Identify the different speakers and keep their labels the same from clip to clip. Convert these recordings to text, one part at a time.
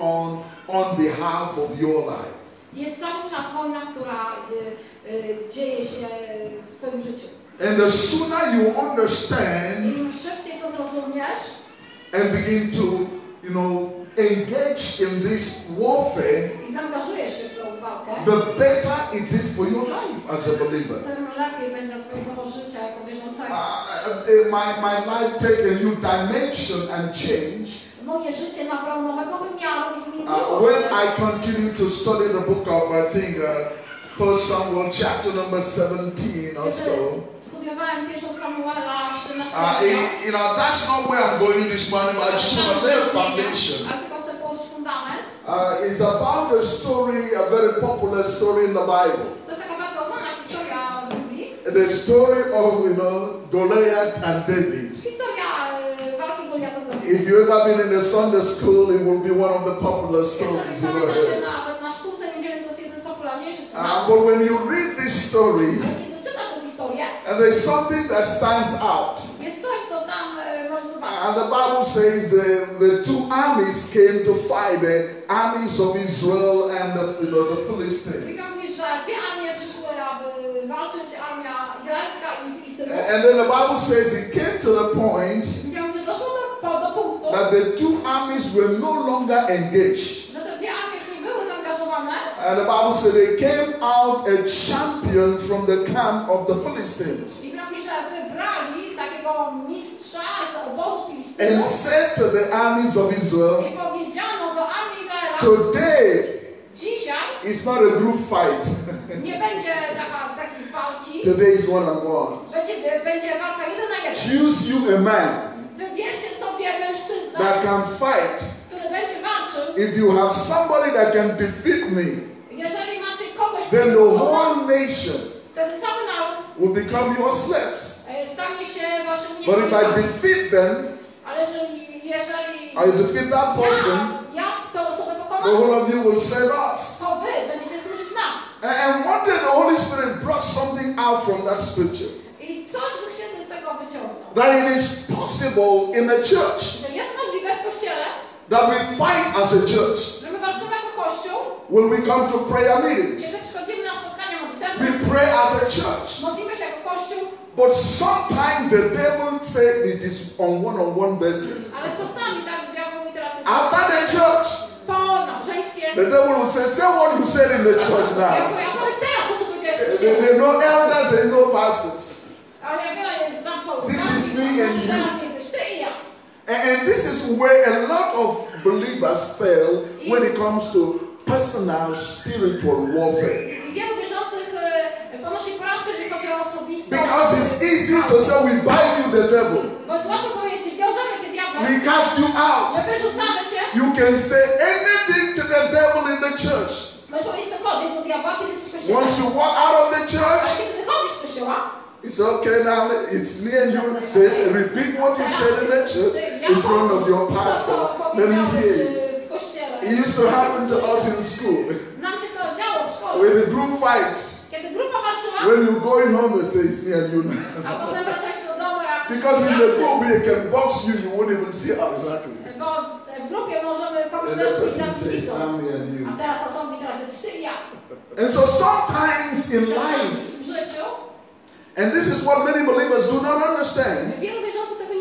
Speaker 1: on on behalf of your life.
Speaker 2: Jest cały czas wojna, która y, y, dzieje się w Twoim życiu.
Speaker 1: And the sooner you understand
Speaker 2: im szybciej to zrozumiesz
Speaker 1: and begin to, you know, engage in this warfare,
Speaker 2: i zaangażujesz się w tą walkę,
Speaker 1: the better it is for your life as a believer.
Speaker 2: tym lepiej będzie dla Twojego życia jako wierzącego.
Speaker 1: Uh, uh, my, my life take a new dimension and change
Speaker 2: Moje życie nabrało nowego wymiaru i
Speaker 1: uh,
Speaker 2: zmieniło
Speaker 1: when. I continue to study the book of, I think, uh, First Samuel chapter number 17 or so.
Speaker 2: Kiedy studiowałem pierwszą Samuela 17
Speaker 1: Uh, you know, that's not where I'm going this morning, but I just want to lay a foundation.
Speaker 2: ale tylko chcę położyć fundament.
Speaker 1: Uh, it's about a story, a very popular story in the Bible.
Speaker 2: To jest taka bardzo znana historia w Biblii.
Speaker 1: The story of, you know, Goliath and David. If you've ever been in a Sunday school, it will be one of the popular stories you ever
Speaker 2: pamiętacie
Speaker 1: heard.
Speaker 2: nawet na szkółce niedzielnej, to jest jeden z popularniejszych
Speaker 1: Uh, but when you read this story,
Speaker 2: Ale Kiedy czytasz tę historię,
Speaker 1: and there's something that stands out.
Speaker 2: jest coś, co tam y, możesz zobaczyć.
Speaker 1: And the Bible says uh, the two armies came to fight the armies of Israel and the, you know, the Philistines.
Speaker 2: Biblia mówi, że dwie armie przyszły, aby walczyć, armia izraelska i Filistynów.
Speaker 1: And then the Bible says it came to the point
Speaker 2: Biblia mówi, że doszło do, punktu,
Speaker 1: that the two armies were no longer engaged.
Speaker 2: że te dwie armie już nie były zaangażowane.
Speaker 1: And the Bible said they came out a champion from the camp of the Philistines
Speaker 2: Biblia mówi, że wybrali takiego mistrza z obozu
Speaker 1: and said to the armies of Israel,
Speaker 2: i powiedziano do armii Izraela,
Speaker 1: Today
Speaker 2: dzisiaj
Speaker 1: is not a group fight,
Speaker 2: nie będzie taka, takiej walki,
Speaker 1: today is one on one.
Speaker 2: będzie, będzie walka jeden na jeden.
Speaker 1: Choose you a man
Speaker 2: Wybierzcie sobie mężczyznę,
Speaker 1: that can fight.
Speaker 2: który będzie walczył.
Speaker 1: If you have somebody that can defeat me,
Speaker 2: Jeżeli macie kogoś,
Speaker 1: then the whole nation
Speaker 2: ten cały naród
Speaker 1: will become your slaves.
Speaker 2: stanie się waszym
Speaker 1: But if I defeat them,
Speaker 2: Ale jeżeli, jeżeli
Speaker 1: I defeat that person,
Speaker 2: ja, ja tę osobę
Speaker 1: the whole of you will save us.
Speaker 2: to wy będziecie służyć nam.
Speaker 1: And- And one day the Holy Spirit brought something out from that scripture.
Speaker 2: I coś Duch Święty z tego wyciągnął.
Speaker 1: That it is possible in the church
Speaker 2: Że jest możliwe w Kościele,
Speaker 1: that we fight as a church
Speaker 2: że my walczymy jako Kościół,
Speaker 1: when we come to prayer meetings.
Speaker 2: kiedy przychodzimy na spotkania modlitewne,
Speaker 1: We pray as a church.
Speaker 2: modlimy się jako Kościół,
Speaker 1: But sometimes the devil says it is on one-on-one basis.
Speaker 2: ale czasami tak diabeł mówi teraz jest
Speaker 1: After the church, the devil will say, say what you said in the church now.
Speaker 2: mówię, a powiedz teraz to, co powiedziałeś w
Speaker 1: There are no elders, there are no pastors.
Speaker 2: Ale ja wiem, jest tam są
Speaker 1: This is me and you.
Speaker 2: teraz jesteś ty i ja.
Speaker 1: And, this is where a lot of believers fail when it comes to personal spiritual warfare.
Speaker 2: I wielu wierzących ponosi porażkę, jeżeli chodzi o osobistą.
Speaker 1: Because it's easy to say we bind you the devil.
Speaker 2: Bo jest łatwo powiedzieć, wiążemy cię diabłem,
Speaker 1: We cast you out.
Speaker 2: my wyrzucamy cię.
Speaker 1: You can say anything to the devil in the church.
Speaker 2: Możesz powiedzieć cokolwiek do diabła, kiedy jesteś w kościele.
Speaker 1: Once you walk out of the church,
Speaker 2: kiedy wychodzisz z kościoła,
Speaker 1: it's okay now. It's me and you. Say, repeat what you said in the church in front of your pastor. Let me hear you. It used to happen to us in school.
Speaker 2: Nam się to działo.
Speaker 1: With a group fight,
Speaker 2: Kiedy grupa walczyła,
Speaker 1: when you're going home, they say, it's me and you now.
Speaker 2: a potem wracaliśmy do domu, jak
Speaker 1: Because in the group, we can box you, you won't even see us. Exactly.
Speaker 2: W grupie możemy komuś
Speaker 1: And
Speaker 2: też
Speaker 1: person
Speaker 2: pisać
Speaker 1: says,
Speaker 2: pisą.
Speaker 1: I'm me and you.
Speaker 2: A teraz to są mi, teraz jesteś ty i ja.
Speaker 1: And so sometimes in life,
Speaker 2: w życiu
Speaker 1: and this is what many believers do not understand,
Speaker 2: wielu wierzących tego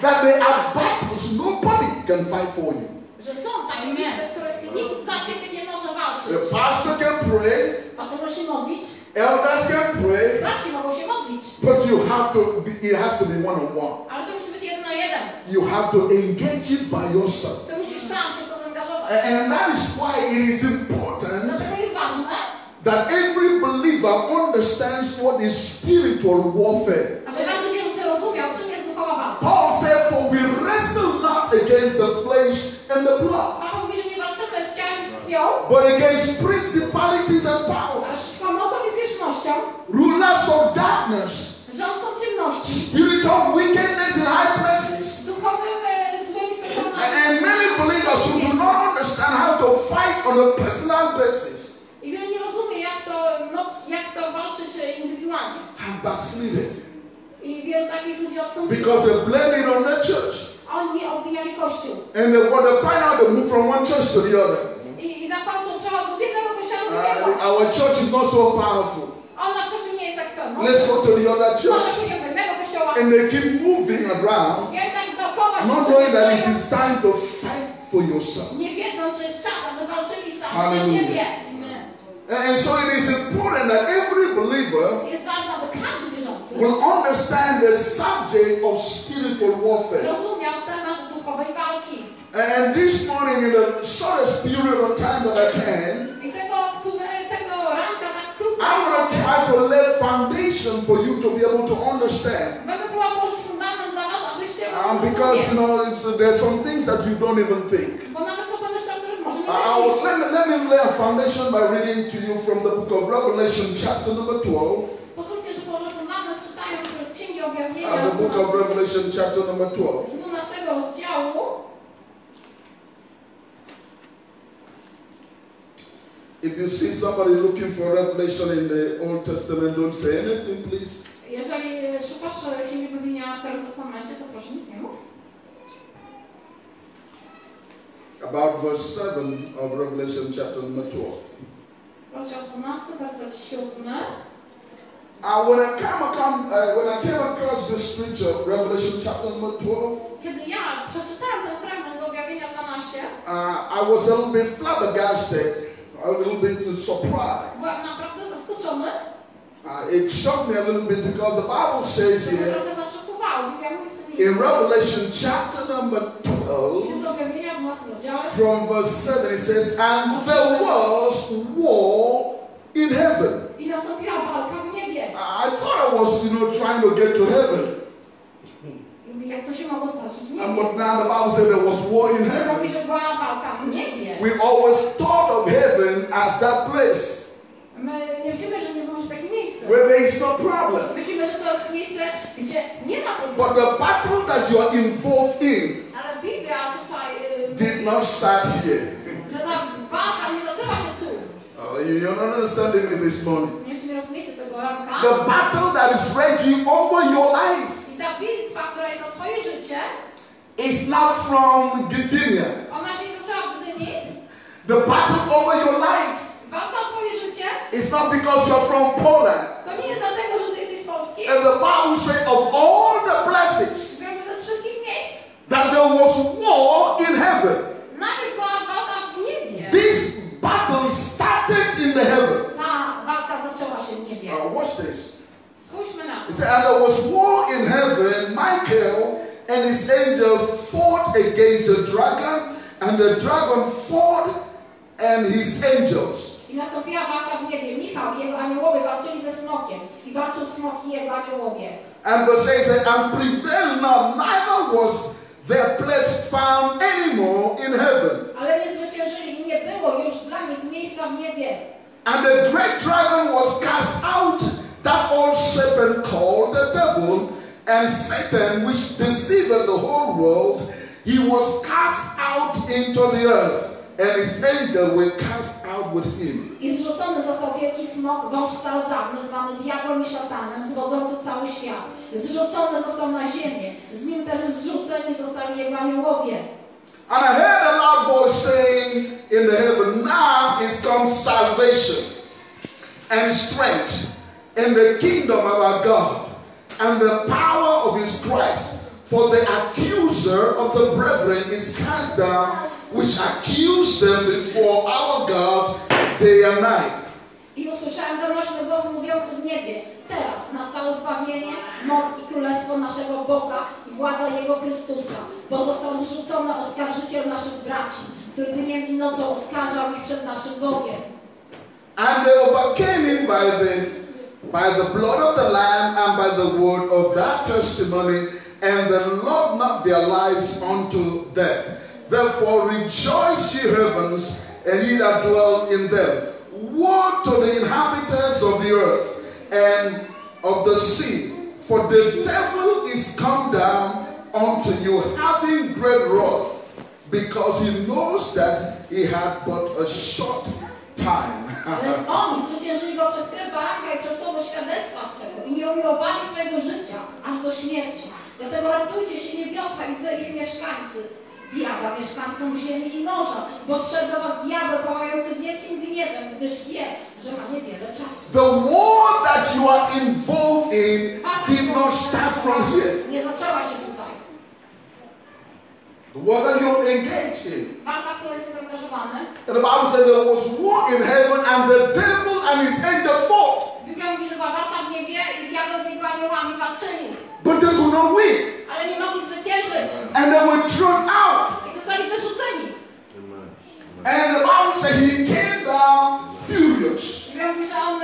Speaker 1: that there are battles nobody can fight for you.
Speaker 2: Że są takie bitwy, których nikt za ciebie nie może walczyć.
Speaker 1: The pastor can pray,
Speaker 2: Pastor może się modlić,
Speaker 1: elders can pray,
Speaker 2: starsi mogą się modlić.
Speaker 1: but you have to be, it has to be one on one.
Speaker 2: Ale to musi być jeden na jeden.
Speaker 1: You have to engage it by yourself.
Speaker 2: Ty musisz sam się to zaangażować.
Speaker 1: And, and that is why it is important
Speaker 2: Dlatego jest ważne,
Speaker 1: that every believer understands what is spiritual warfare.
Speaker 2: aby każdy wierzący rozumiał, czym jest duchowa walka.
Speaker 1: Paul said, For we wrestle not against the flesh and the blood,
Speaker 2: Paweł mówi, że nie walczymy z ciałem i z krwią,
Speaker 1: but against principalities and powers,
Speaker 2: ale z pomocą i zwierzchnością,
Speaker 1: rulers of darkness, spiritual wickedness in high places.
Speaker 2: duchowym e, złym
Speaker 1: And,
Speaker 2: spektaklem.
Speaker 1: and many believers who do not understand how to fight on a personal basis
Speaker 2: to, moc- jak to walczyć e, indywidualnie.
Speaker 1: have backslided
Speaker 2: I wielu takich ludzi odstąpiło.
Speaker 1: because they blame it on the church.
Speaker 2: Oni obwijali kościół.
Speaker 1: And uh, when they find out, they move from one church to the other.
Speaker 2: I, I na końcu przechodzą z jednego kościoła do drugiego.
Speaker 1: our church is not so powerful.
Speaker 2: A nasz kościół nie jest tak pełny.
Speaker 1: Let's go to the other
Speaker 2: Może
Speaker 1: church.
Speaker 2: się nie do innego kościoła.
Speaker 1: And they keep moving around,
Speaker 2: oni tak dookoła się
Speaker 1: not knowing that it is time to fight for yourself.
Speaker 2: nie wiedząc, że jest czas, aby walczyli sami za siebie.
Speaker 1: And so it is important that every believer
Speaker 2: Jest ważne, aby każdy wierzący
Speaker 1: will understand the subject of spiritual warfare.
Speaker 2: rozumiał temat duchowej walki.
Speaker 1: And this morning, in the shortest period of time that I can,
Speaker 2: I tego, który, tego ranka tak krótko
Speaker 1: I'm going to try to lay foundation for you to be able to understand.
Speaker 2: Będę próbował położyć fundament dla was, abyście
Speaker 1: Um, because you know there's some things that you don't even think.
Speaker 2: Bo nawet są pewne rzeczy, o których może nie
Speaker 1: I, was, let, me, let me lay a foundation by reading to you from the book of Revelation, chapter number 12.
Speaker 2: Pozwólcie, że położę fundament czytając z Księgi Objawienia
Speaker 1: the book of Revelation, chapter number 12.
Speaker 2: z 12 rozdziału.
Speaker 1: If you see somebody looking for revelation in the Old Testament, don't say anything, please.
Speaker 2: Jeżeli szukasz Księgi w Starym Testamencie, to proszę nic nie mów.
Speaker 1: About verse 7 of Revelation, chapter number 12.
Speaker 2: Rozdział 12, werset 7.
Speaker 1: Uh, when I came, acom- uh, when I came across this scripture, Revelation chapter number 12,
Speaker 2: Kiedy ja przeczytałem ten fragment z Objawienia 12,
Speaker 1: uh, I was a little bit flabbergasted, a little bit surprised.
Speaker 2: byłem naprawdę zaskoczony.
Speaker 1: Uh, it shocked me a little bit because the Bible says here
Speaker 2: trochę zaszokowało. Biblia mówi w tym
Speaker 1: in. Revelation chapter number 12,
Speaker 2: Księdza Objawienia w 12 rozdziale.
Speaker 1: from verse 7, it says, And there was war in heaven.
Speaker 2: I nastąpiła walka w niebie.
Speaker 1: I thought I was, you know, trying to get to heaven.
Speaker 2: I mówię, jak to się mogło stać w
Speaker 1: And but now the Bible said there was war in heaven.
Speaker 2: że była walka w niebie.
Speaker 1: We always thought of heaven as that place where there is no problem.
Speaker 2: Myślimy, że to jest miejsce, gdzie nie ma problemu.
Speaker 1: But the battle that you are involved in
Speaker 2: Ale Biblia tutaj, ym,
Speaker 1: did not start here.
Speaker 2: że ta walka nie zaczęła się tu.
Speaker 1: Oh, you- you're not understanding me this morning.
Speaker 2: Nie wiem, czy nie rozumiecie tego ranka.
Speaker 1: The battle that is raging over your life
Speaker 2: I ta bitwa, która jest o twoje życie,
Speaker 1: is not from Gdynia.
Speaker 2: ona się nie zaczęła w Gdyni.
Speaker 1: The battle over your life
Speaker 2: Walka o twoje życie,
Speaker 1: is not because you're from Poland.
Speaker 2: to nie jest dlatego, że ty jesteś z Polski.
Speaker 1: And the Bible says of all the blessings
Speaker 2: Wiem, że ze wszystkich miejsc
Speaker 1: that there was war in heaven.
Speaker 2: najpierw była walka w niebie.
Speaker 1: This battle started in the heaven.
Speaker 2: Ta walka zaczęła się w niebie.
Speaker 1: Now watch this.
Speaker 2: Spójrzmy na to.
Speaker 1: It said, and there was war in heaven. Michael and his angel fought against the dragon, and the dragon fought and his angels.
Speaker 2: I nastąpiła walka w niebie. Michał i jego aniołowie walczyli ze smokiem. I walczył smok i jego aniołowie.
Speaker 1: And verse 8 said, and prevailed not, neither was their place found anymore in heaven.
Speaker 2: Ale nie zwyciężyli i nie było już dla nich miejsca w niebie.
Speaker 1: And the great dragon was cast out, that old serpent called the devil, and Satan, which deceived the whole world, he was cast out into the earth, and his angels were cast out with him.
Speaker 2: I zrzucony został wielki smok, wąż starodawny, zwany diabłem i szatanem, zwodzący cały świat. Zrzucony został na ziemię. Z nim też zrzuceni zostali jego aniołowie.
Speaker 1: And I heard a loud voice saying in the heaven, Now is come salvation and strength in the kingdom of our God and the power of his Christ. For the accuser of the brethren is cast down, which accused them before our God day and night.
Speaker 2: I usłyszałem donośny głos mówiący w niebie. Teraz nastało zbawienie, moc i królestwo naszego Boga i władza Jego Chrystusa, bo został zrzucony oskarżyciel naszych braci, który dniem i nocą oskarżał ich przed naszym Bogiem.
Speaker 1: And they overcame him by the, by the blood of the Lamb and by the word of that testimony, and they loved not their lives unto death. Therefore rejoice, ye heavens, and ye that dwell in them. Woe to the inhabitants of the earth and of the sea, for the devil is come down unto you, having great wrath, because he knows that he had but a short time.
Speaker 2: Oni zwyciężyli go przez krew baranka i przez słowo świadectwa i nie umiłowali swego życia aż do śmierci. Dlatego ratujcie się niebiosa i wy ich mieszkańcy. Biada mieszkańcom ziemi i morza, bo zszedł do was diabeł pałający wielkim gniewem, gdyż wie, że ma niewiele czasu.
Speaker 1: The war that you are involved in did not start from here.
Speaker 2: nie zaczęła się tutaj.
Speaker 1: The war that you're engaged in.
Speaker 2: Walka, w której jest zaangażowany.
Speaker 1: And the Bible said there was war in heaven and the devil and his angels fought.
Speaker 2: Biblia mówi, że była walka w niebie i diabeł z jego aniołami walczyli.
Speaker 1: But they could not win.
Speaker 2: Ale nie mogli zwyciężyć.
Speaker 1: And they were thrown out.
Speaker 2: I zostali wyrzuceni.
Speaker 1: And the Bible said he came down furious.
Speaker 2: Biblia mówi, że on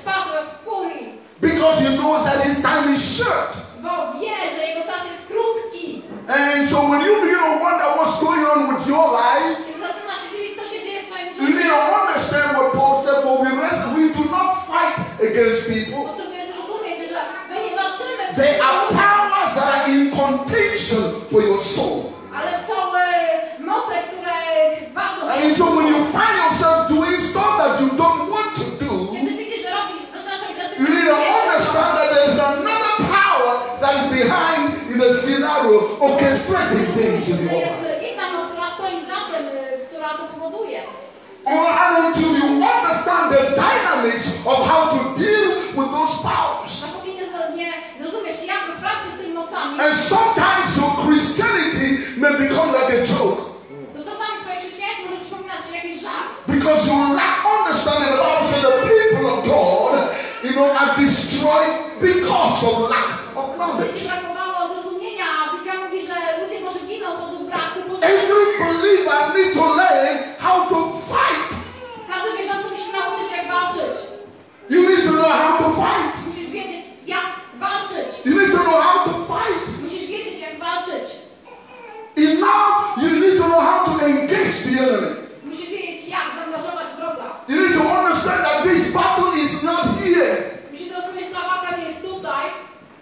Speaker 2: spadł w furii.
Speaker 1: Because he knows that his time is short.
Speaker 2: Bo wie, że jego czas jest krótki.
Speaker 1: And so when you begin to wonder what's going on with your life,
Speaker 2: Kiedy zaczyna się dziwić, co się dzieje z twoim
Speaker 1: you need to understand what Paul said, for we rest, we do not fight against people. So when you find yourself doing stuff that you don't want to do,
Speaker 2: Kiedy widzisz, że robisz, zaczynasz robić rzeczy,
Speaker 1: you need to understand that there's another power that is behind in the scenario orchestrating things in your life.
Speaker 2: jest inna moc, która stoi za tym, która to powoduje.
Speaker 1: Oh, or until you understand the dynamics of how to deal with those powers.
Speaker 2: Dopóki nie,
Speaker 1: because you lack understanding. The Bible says the people of God, you know, are destroyed because of lack of knowledge.
Speaker 2: ci brakowało zrozumienia, a Biblia mówi, że ludzie może giną z powodu braku poznania.
Speaker 1: Every believer need to learn how to fight.
Speaker 2: Każdy wierzący musi nauczyć, jak walczyć.
Speaker 1: You need to know how to fight.
Speaker 2: Musisz wiedzieć, jak walczyć.
Speaker 1: You need to know how to fight.
Speaker 2: Musisz wiedzieć, jak walczyć.
Speaker 1: Enough, you need to know how to engage the enemy.
Speaker 2: Jak zaangażować wroga.
Speaker 1: You need to understand that this battle is not here.
Speaker 2: Musisz zrozumieć, ta walka nie jest tutaj.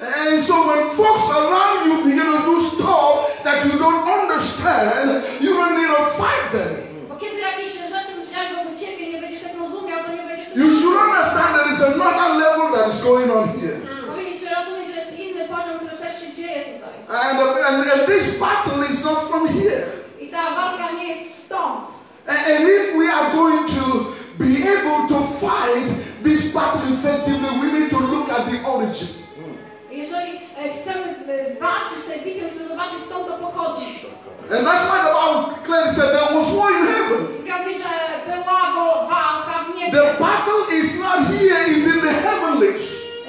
Speaker 1: And so when folks around you begin to do stuff that you don't understand, you don't need to fight them.
Speaker 2: Bo kiedy jakieś rzeczy myślałeś wokół ciebie, nie będziesz tak rozumiał, to nie będziesz
Speaker 1: You should understand there is another level that is going on here.
Speaker 2: Powinniś rozumieć, że jest inny poziom, który też się dzieje tutaj.
Speaker 1: And, and, and this battle is not from here.
Speaker 2: I ta walka nie jest stąd.
Speaker 1: And, if we are going to be able to fight this battle effectively, we need to look at the origin.
Speaker 2: Hmm. Jeżeli chcemy walczyć w tej bitwie, musimy zobaczyć skąd to pochodzi.
Speaker 1: And that's why the Bible clearly said there was war in heaven.
Speaker 2: Biblia mówi, że była wo- walka w niebie.
Speaker 1: The battle is not here, it's in the heavenlies.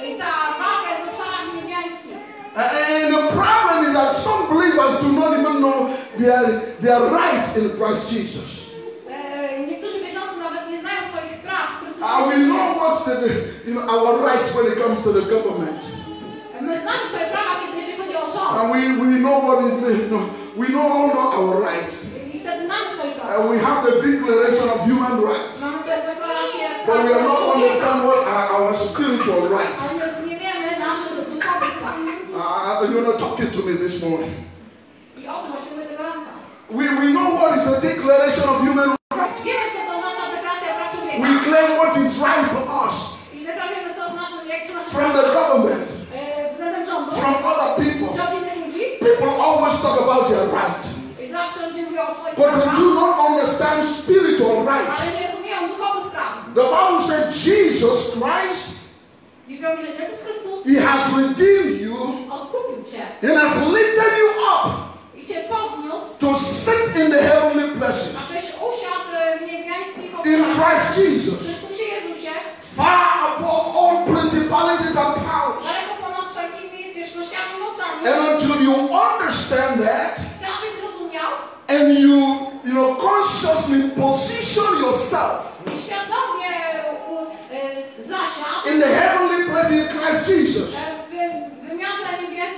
Speaker 2: I ta walka jest w obszarach niebiańskich.
Speaker 1: And the problem is that some believers do not even know their, their rights in Christ Jesus. And we know what's the, you know, our rights when it comes to the government.
Speaker 2: My znamy swoje prawa, kiedy jeśli chodzi o rząd.
Speaker 1: And we, we know what it means. No, we know all know our rights.
Speaker 2: I wtedy znamy swoje prawa.
Speaker 1: And we have the Declaration of Human Rights.
Speaker 2: Mamy też deklarację
Speaker 1: But we are not understand what are our spiritual rights.
Speaker 2: Ale nie rozumiemy naszych duchowych praw.
Speaker 1: Uh, you're not talking to me this morning.
Speaker 2: I o tym właśnie mówię tego ranka.
Speaker 1: We, we know what is a declaration of human rights.
Speaker 2: Wiemy, co to oznacza deklaracja praw człowieka.
Speaker 1: We claim what is right for us
Speaker 2: I deklarujemy, co znaczy, jak są nasze
Speaker 1: from the government, from other people.
Speaker 2: Czy od innych ludzi.
Speaker 1: People always talk about their right,
Speaker 2: I zawsze ludzie mówią o swoich
Speaker 1: but they do not understand spiritual rights.
Speaker 2: Ale nie rozumieją duchowych praw.
Speaker 1: The Bible said Jesus Christ,
Speaker 2: Biblia mówi, że Jezus Chrystus
Speaker 1: He has redeemed you and has lifted you up
Speaker 2: i Cię podniósł,
Speaker 1: to sit in the heavenly places
Speaker 2: abyś usiadł w niebiańskich
Speaker 1: in. Christ Jesus, far above all principalities and powers.
Speaker 2: daleko ponad wszelkimi zwierzchnościami i mocami.
Speaker 1: And until you understand that,
Speaker 2: Chcę, abyś zrozumiał
Speaker 1: and you, you know, consciously position yourself
Speaker 2: i świadomie u, u, zasiadł
Speaker 1: in the heavenly place in Christ Jesus,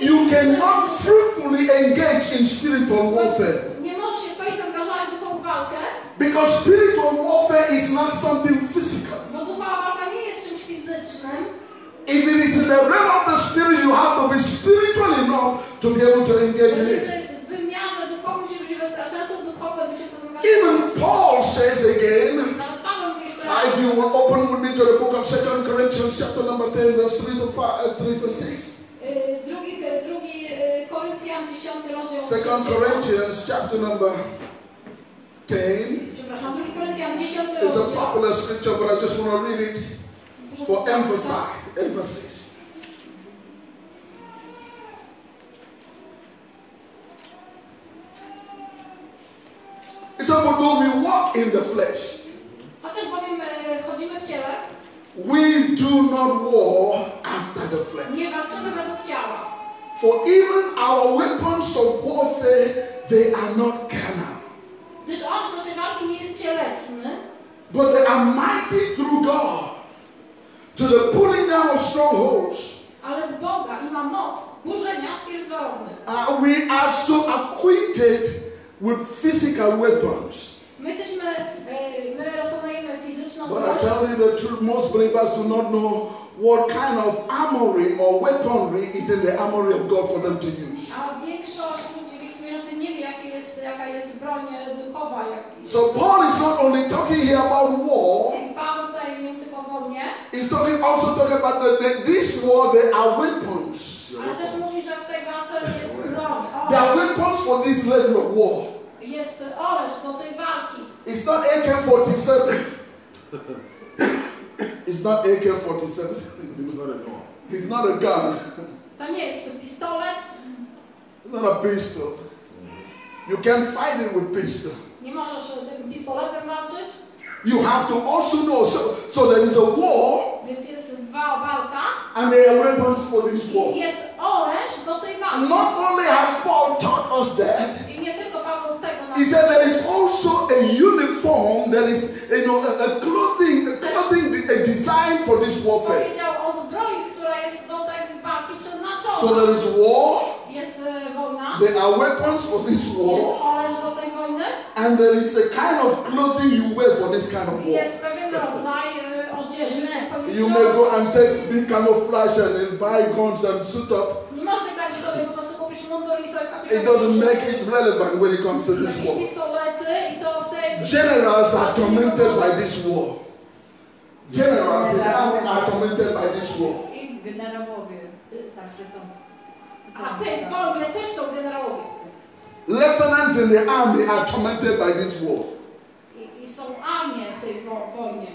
Speaker 1: you cannot fruitfully engage in spiritual warfare.
Speaker 2: Nie możesz się w pełni zaangażować w duchową walkę,
Speaker 1: Because spiritual warfare is not something physical.
Speaker 2: bo duchowa walka jest czymś fizycznym.
Speaker 1: If it is in the realm of the spirit, you have to be spiritual enough to be able to engage in it.
Speaker 2: jest w wymiarze duchowym, musi być wystarczająco duchowe, by się w to zaangażować.
Speaker 1: Even Paul says again,
Speaker 2: Nawet Paweł mówi jeszcze raz.
Speaker 1: if you will open with me to the book of Second Corinthians, chapter number 10, verse 3 to, 5, uh, 3 to 6. Second. Corinthians chapter number 10
Speaker 2: Przepraszam, 2 Koryntian 10
Speaker 1: is a popular scripture, but I just want to read it for emphasis. emphasis. It said, For though we walk in the flesh,
Speaker 2: Chociaż bowiem chodzimy w ciele,
Speaker 1: we do not war after the flesh.
Speaker 2: Nie walczymy według ciała.
Speaker 1: For even our weapons of warfare, they are not carnal,
Speaker 2: Gdyż on w naszej walki nie jest
Speaker 1: but they are mighty through God to the pulling down of strongholds.
Speaker 2: ale z Boga i ma moc burzenia.
Speaker 1: Uh, we are so acquainted with physical weapons.
Speaker 2: My jesteśmy, my rozpoznajemy fizyczną
Speaker 1: But I tell you the truth, most believers do not know what kind of armory or weaponry is in the armory of God for them to use.
Speaker 2: a większość ludzi wierzchujących nie wie, jakie jest, jaka jest broń duchowa. Jak,
Speaker 1: So Paul is not only talking here about war,
Speaker 2: I Paweł tutaj nie tylko o wojnie,
Speaker 1: he's talking also talking about the, the, this war, There are weapons.
Speaker 2: ale też mówi, że w tej walce jest broń.
Speaker 1: They are weapons for this level of war.
Speaker 2: Jest oręż do tej walki.
Speaker 1: It's not AK-47. it's not AK-47.
Speaker 3: It's not a gun.
Speaker 1: It's not a gun.
Speaker 2: To nie jest pistolet,
Speaker 1: It's not a pistol. You can't fight it with pistol.
Speaker 2: nie możesz tym pistoletem walczyć,
Speaker 1: You have to also know. So, so there is a war,
Speaker 2: więc jest wa- walka
Speaker 1: and there are weapons for this war.
Speaker 2: i jest oręż do tej walki.
Speaker 1: Not only has Paul taught us that,
Speaker 2: I nie tylko Paweł tego
Speaker 1: he said there is also a uniform. There is, you know, a, a clothing, a clothing, a design for this warfare.
Speaker 2: powiedział o zbroi, która jest do tej walki
Speaker 1: So there is war.
Speaker 2: Jest wojna,
Speaker 1: There are weapons for this war,
Speaker 2: oręż do tej wojny
Speaker 1: and there is a kind of clothing you wear for this kind of war.
Speaker 2: jest pewien rodzaj odzieży.
Speaker 1: You may go and take big camouflage and buy guns and suit up.
Speaker 2: Nie możemy tak sobie po prostu kupić mundur i sobie kupić
Speaker 1: It doesn't make it relevant when it comes to this war.
Speaker 2: pistolety i to w tej...
Speaker 1: Generals are tormented by this war. Generals in the army are tormented by this war. Lieutenants in the army are tormented by this war.
Speaker 2: I, i są armie w tej wo wojnie.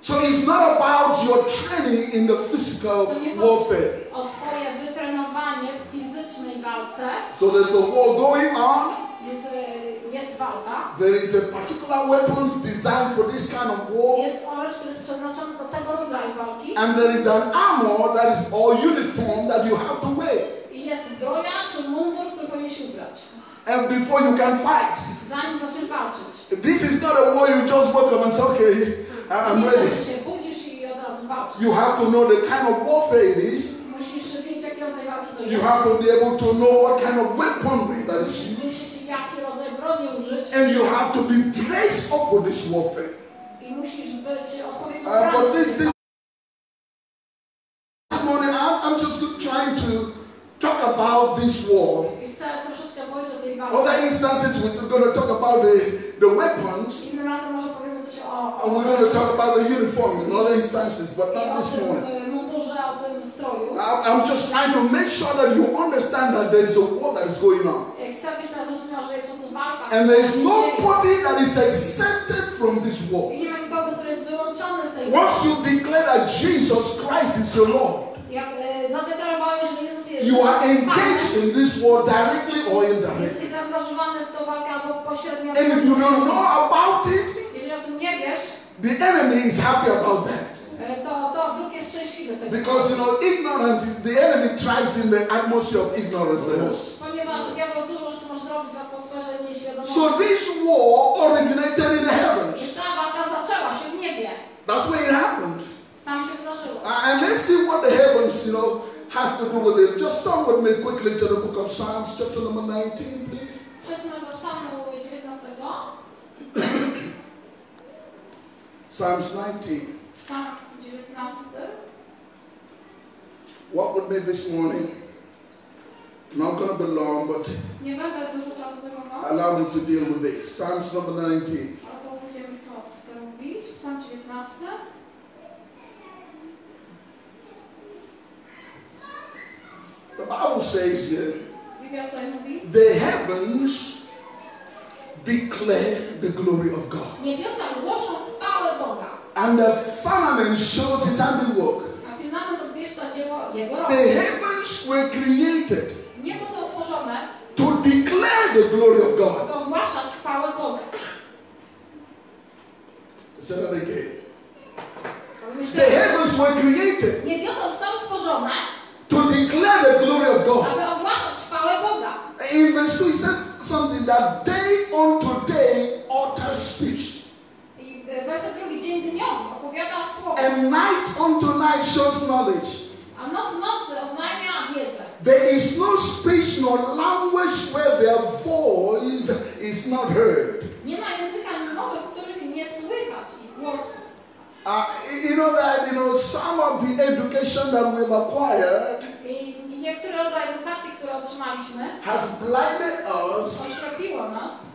Speaker 1: So it's not about your training in the physical warfare.
Speaker 2: chodzi o twoje wytrenowanie w fizycznej walce,
Speaker 1: So there's a war going on.
Speaker 2: Więc jest walka.
Speaker 1: There is a particular weapons designed for this kind of war.
Speaker 2: Jest oręż, który jest przeznaczony do tego rodzaju walki.
Speaker 1: And there is an armor that is or uniform that you have to wear.
Speaker 2: I jest zbroja czy mundur, który powinieneś ubrać,
Speaker 1: And before you can fight.
Speaker 2: zanim zaczniesz walczyć.
Speaker 1: This is not a war you just wake up and say, okay, I'm ready.
Speaker 2: tak, że się budzisz i od razu walczysz.
Speaker 1: You have to know the kind of warfare it is.
Speaker 2: Musisz wiedzieć, jaki rodzaj walki to
Speaker 1: You have to be able to know what kind of weaponry that is used.
Speaker 2: Wiedzieć, jaki rodzaj broni użyć.
Speaker 1: And you have to be dressed up for this warfare.
Speaker 2: I musisz być odpowiednio
Speaker 1: Uh, but this, this morning, I'm, I'm just trying to talk about this war.
Speaker 2: I chcę troszeczkę powiedzieć o tej
Speaker 1: Other instances, we're going to talk about the, the weapons. And we're going to talk about the uniform in other instances, but not this morning.
Speaker 2: mundurze, o tym stroju.
Speaker 1: I- I'm just trying to make sure that you understand that there is a war that is going on.
Speaker 2: Chcę być na zrozumiał, że jest po prostu walka.
Speaker 1: And there is nobody that is exempted from this war.
Speaker 2: I nie ma nikogo, który jest wyłączony z tej
Speaker 1: Once you declare that Jesus Christ is your Lord,
Speaker 2: Jak e, zadeklarowałeś, że Jezus jest
Speaker 1: you are engaged in this war directly or indirectly.
Speaker 2: jesteś zaangażowany w tą walkę albo pośrednio.
Speaker 1: And if you don't know about it,
Speaker 2: Jeżeli o tym nie wiesz,
Speaker 1: the enemy is happy about that.
Speaker 2: to, to wróg jest szczęśliwy z tego.
Speaker 1: Because you know, ignorance is the enemy thrives in the atmosphere of ignorance.
Speaker 2: Ponieważ diabeł dużo rzeczy może zrobić w atmosferze nieświadomości.
Speaker 1: So this war originated in the heavens.
Speaker 2: Więc ta walka zaczęła się w niebie.
Speaker 1: That's where it happened.
Speaker 2: Tam się wydarzyło.
Speaker 1: And let's see what the heavens, you know, has to do with it. Just turn with me quickly to the book of Psalms, chapter number 19, please.
Speaker 2: Przejdźmy do psalmu 19.
Speaker 1: Psalms 19.
Speaker 2: Psalm 19.
Speaker 1: What with me this morning? Not going to be long, but
Speaker 2: Nie będę dużo czasu zajmował,
Speaker 1: allow me to deal with this. Psalms number 19.
Speaker 2: ale pozwólcie mi to zrobić. Psalm 19.
Speaker 1: The Bible says here,
Speaker 2: Biblia Biblia tutaj mówi?
Speaker 1: The heavens declare the glory of God,
Speaker 2: Niebiosa głoszą chwałę Boga,
Speaker 1: and the firmament shows his handiwork.
Speaker 2: a firmament obwieszcza dzieło Jego rąk.
Speaker 1: The heavens were created
Speaker 2: Niebo są stworzone,
Speaker 1: to declare the glory of God.
Speaker 2: aby ogłaszać chwałę Boga.
Speaker 1: Say that again. The heavens were created
Speaker 2: Niebiosa zostały stworzone,
Speaker 1: to declare the glory of God.
Speaker 2: aby ogłaszać chwałę Boga.
Speaker 1: In verse 2, it says something that day unto day utter speech,
Speaker 2: I werset drugi, dzień dniowy opowiada słowo,
Speaker 1: and night unto night shows knowledge.
Speaker 2: a noc nocy oznajmia wiedzę.
Speaker 1: There is no speech nor language where their voice is not heard.
Speaker 2: Nie ma języka ani mowy, których nie słychać ich głosu.
Speaker 1: Uh, you know that you know some of the education that we've acquired
Speaker 2: I i niektóre rodzaje edukacji,
Speaker 1: has blinded us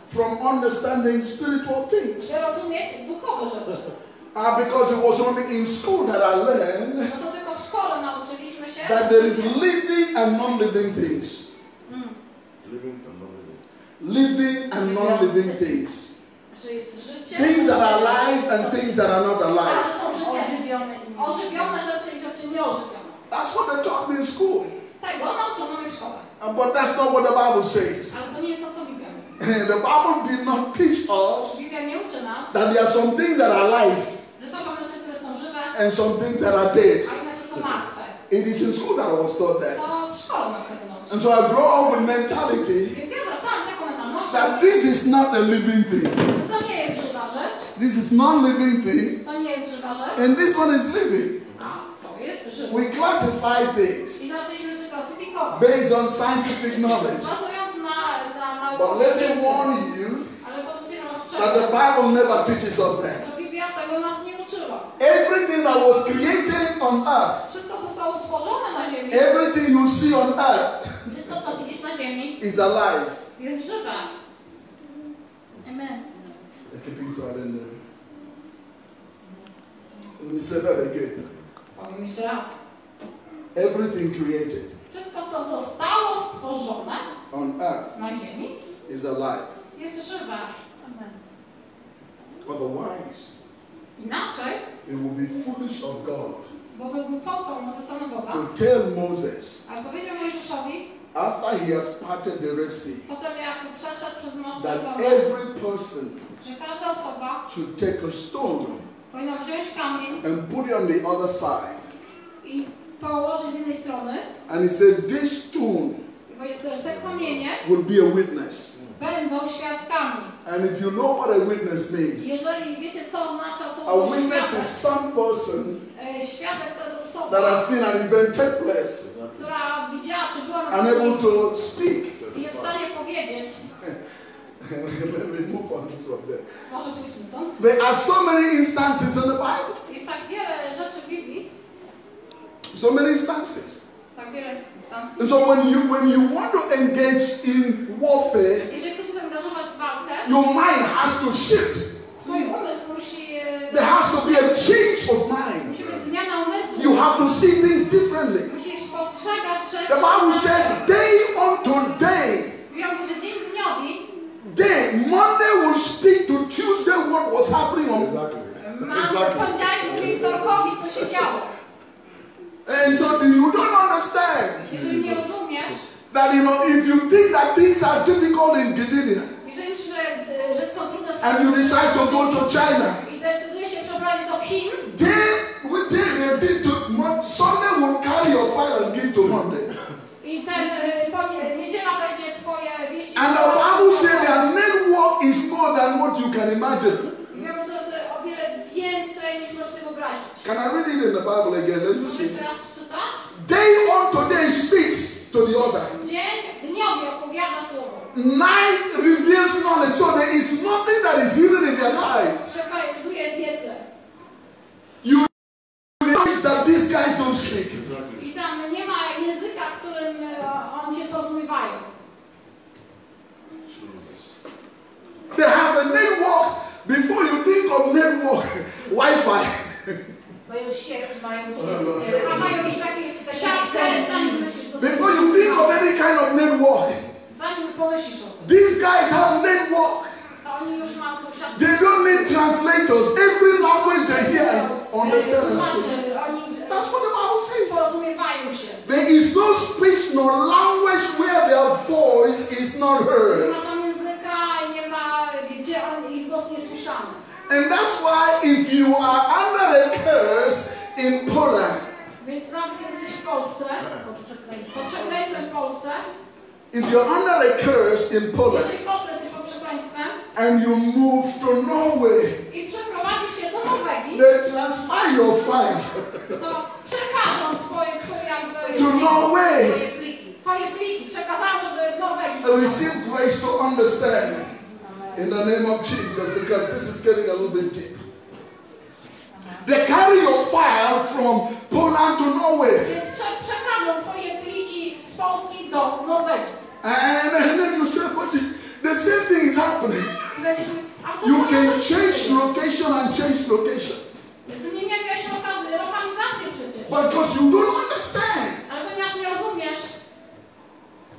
Speaker 1: from understanding spiritual things.
Speaker 2: by rozumieć duchowe rzeczy.
Speaker 1: Uh, because it was only in school that I learned
Speaker 2: No to tylko w szkole nauczyliśmy się,
Speaker 1: that there is living and non-living things.
Speaker 2: Mm,
Speaker 3: Living and not living.
Speaker 1: Living and non-living things.
Speaker 2: Że jest życie,
Speaker 1: Things that are alive and things that are not alive.
Speaker 2: że są życie
Speaker 4: Ożywione i nie.
Speaker 2: ożywione rzeczy i rzeczy nieożywione.
Speaker 1: That's what they taught me in school.
Speaker 2: Tego nauczono mnie w szkole.
Speaker 1: Uh, But that's not what the Bible says.
Speaker 2: Ale to nie jest to, co Biblia mówi.
Speaker 1: The Bible did not teach us
Speaker 2: Biblia nie uczy nas,
Speaker 1: that there are some things that are alive
Speaker 2: że są pewne rzeczy, które są żywe,
Speaker 1: and some things that are dead.
Speaker 2: a inne rzeczy są martwe.
Speaker 1: It is in school that I was taught that.
Speaker 2: To w szkole nas tego nauczy.
Speaker 1: And so I grew up with mentality
Speaker 2: Więc ja wracałam z taką mentalnością,
Speaker 1: that this is not a living thing.
Speaker 2: To nie jest żywa rzecz,
Speaker 1: This is non-living thing,
Speaker 2: to nie jest żywa rzecz,
Speaker 1: and this one is living.
Speaker 2: a to jest żywe.
Speaker 1: We classify
Speaker 2: I
Speaker 1: things
Speaker 2: zaczęliśmy się klasyfikować.
Speaker 1: based on scientific knowledge.
Speaker 2: Bazując na, na
Speaker 1: But let me warn you
Speaker 2: Ale pozwólcie nam
Speaker 1: that the Bible never teaches us that.
Speaker 2: że Biblia tego nas nie uczyła.
Speaker 1: Everything that was created on earth,
Speaker 2: Wszystko zostało stworzone na ziemi,
Speaker 1: everything you see on earth
Speaker 2: wszystko co widzisz na ziemi
Speaker 1: is alive.
Speaker 2: jest żywe. Amen.
Speaker 1: I keep things right in there. Let me say that again.
Speaker 2: Powiem jeszcze raz.
Speaker 1: Everything created
Speaker 2: Wszystko co zostało stworzone
Speaker 1: on earth
Speaker 2: na ziemi
Speaker 1: is alive.
Speaker 2: jest żywe. Amen.
Speaker 1: Otherwise,
Speaker 2: Inaczej,
Speaker 1: it will be foolish of God
Speaker 2: bo byłby popą ze strony Boga,
Speaker 1: to tell Moses
Speaker 2: ale powiedział Mojżeszowi,
Speaker 1: after he has parted the Red Sea
Speaker 2: potem jak przeszedł przez Morze
Speaker 1: that
Speaker 2: Czerwone,
Speaker 1: every person
Speaker 2: że każda osoba
Speaker 1: should take a stone
Speaker 2: powinna wziąć kamień
Speaker 1: and put it on the other side.
Speaker 2: i położyć z jednej strony
Speaker 1: And he said, This stone
Speaker 2: i powiedzieć, że te kamienie
Speaker 1: will be a witness.
Speaker 2: będą świadkami.
Speaker 1: And if you know what a witness means,
Speaker 2: Jeżeli wiecie, co oznacza
Speaker 1: a
Speaker 2: słowo
Speaker 1: witness is
Speaker 2: świadek,
Speaker 1: some person
Speaker 2: e, świadek to jest
Speaker 1: that
Speaker 2: osoba,
Speaker 1: has seen an event take place
Speaker 2: która widziała, czy była na
Speaker 1: and able to speak.
Speaker 2: i jest w stanie powiedzieć,
Speaker 1: Let me move on from there.
Speaker 2: może przejdźmy stąd,
Speaker 1: There are so many instances in the Bible.
Speaker 2: jest tak wiele rzeczy w Biblii,
Speaker 1: So many instances.
Speaker 2: tak wiele instancji.
Speaker 1: And so when you when you want to engage in warfare,
Speaker 2: Jeżeli chcesz zaangażować w walkę,
Speaker 1: your mind has to shift.
Speaker 2: twój umysł musi, e,
Speaker 1: There has to be a change of mind.
Speaker 2: musi być zmiana umysłu.
Speaker 1: You have to see things differently.
Speaker 2: Musisz postrzegać rzeczy.
Speaker 1: The Bible said, day unto day,
Speaker 2: Mówią, że dzień dniowi
Speaker 1: day, Monday will speak to Tuesday what was happening on.
Speaker 3: Exactly. Exactly.
Speaker 2: poniedziałek mówi wtorkowi, co się działo.
Speaker 1: And so you don't understand
Speaker 2: Jeżeli nie rozumiesz,
Speaker 1: that you know if you think that things are difficult in Gdynia
Speaker 2: jeżeli myślisz, że rzeczy są trudne w
Speaker 1: and you decide to go to China,
Speaker 2: i decydujesz się przeprowadzić do Chin,
Speaker 1: they with they, they did to Sunday will carry your file and give to Monday.
Speaker 2: i ten ponie- niedziela weźmie twoje wieści.
Speaker 1: And the Bible said their network is more than what you can imagine.
Speaker 2: I wiem, że to jest o wiele więcej niż możesz sobie wyobrazić.
Speaker 1: Can I read it in the Bible again? Let
Speaker 2: Możesz
Speaker 1: see.
Speaker 2: jeszcze raz przeczytać?
Speaker 1: Day unto day speaks to the other.
Speaker 2: Dzień dniowi opowiada słowo.
Speaker 1: Night reveals knowledge. So there is nothing that is hidden in their side. You They have a network. Before you think of network, Wi-Fi.
Speaker 2: Oh,
Speaker 1: Before you think of any kind of network, these guys have
Speaker 2: network. They don't need translators. Every language they hear understands.
Speaker 1: That's what the Bible says. There is no speech nor language where their voice is not heard. And that's why if you are under a curse in Poland,
Speaker 2: Więc nawet kiedy jesteś w Polsce, pod przekleństwem w Polsce,
Speaker 1: if you're under a curse in Poland
Speaker 2: jeżeli w Polsce jesteś pod przekleństwem
Speaker 1: and you move to Norway,
Speaker 2: i przeprowadzisz się do Norwegii,
Speaker 1: they transfer your file
Speaker 2: to przekażą twoje, twoje jakby
Speaker 1: to Norway.
Speaker 2: Twoje pliki, przekazają, żeby w Norwegii.
Speaker 1: and receive grace to understand in the name of Jesus because this is getting a little bit deep. They carry your file from Poland to Norway. And, and then you say, but the, same thing is happening. You can change location and change location.
Speaker 2: Przecież.
Speaker 1: Because you don't understand.
Speaker 2: Ale ponieważ nie rozumiesz,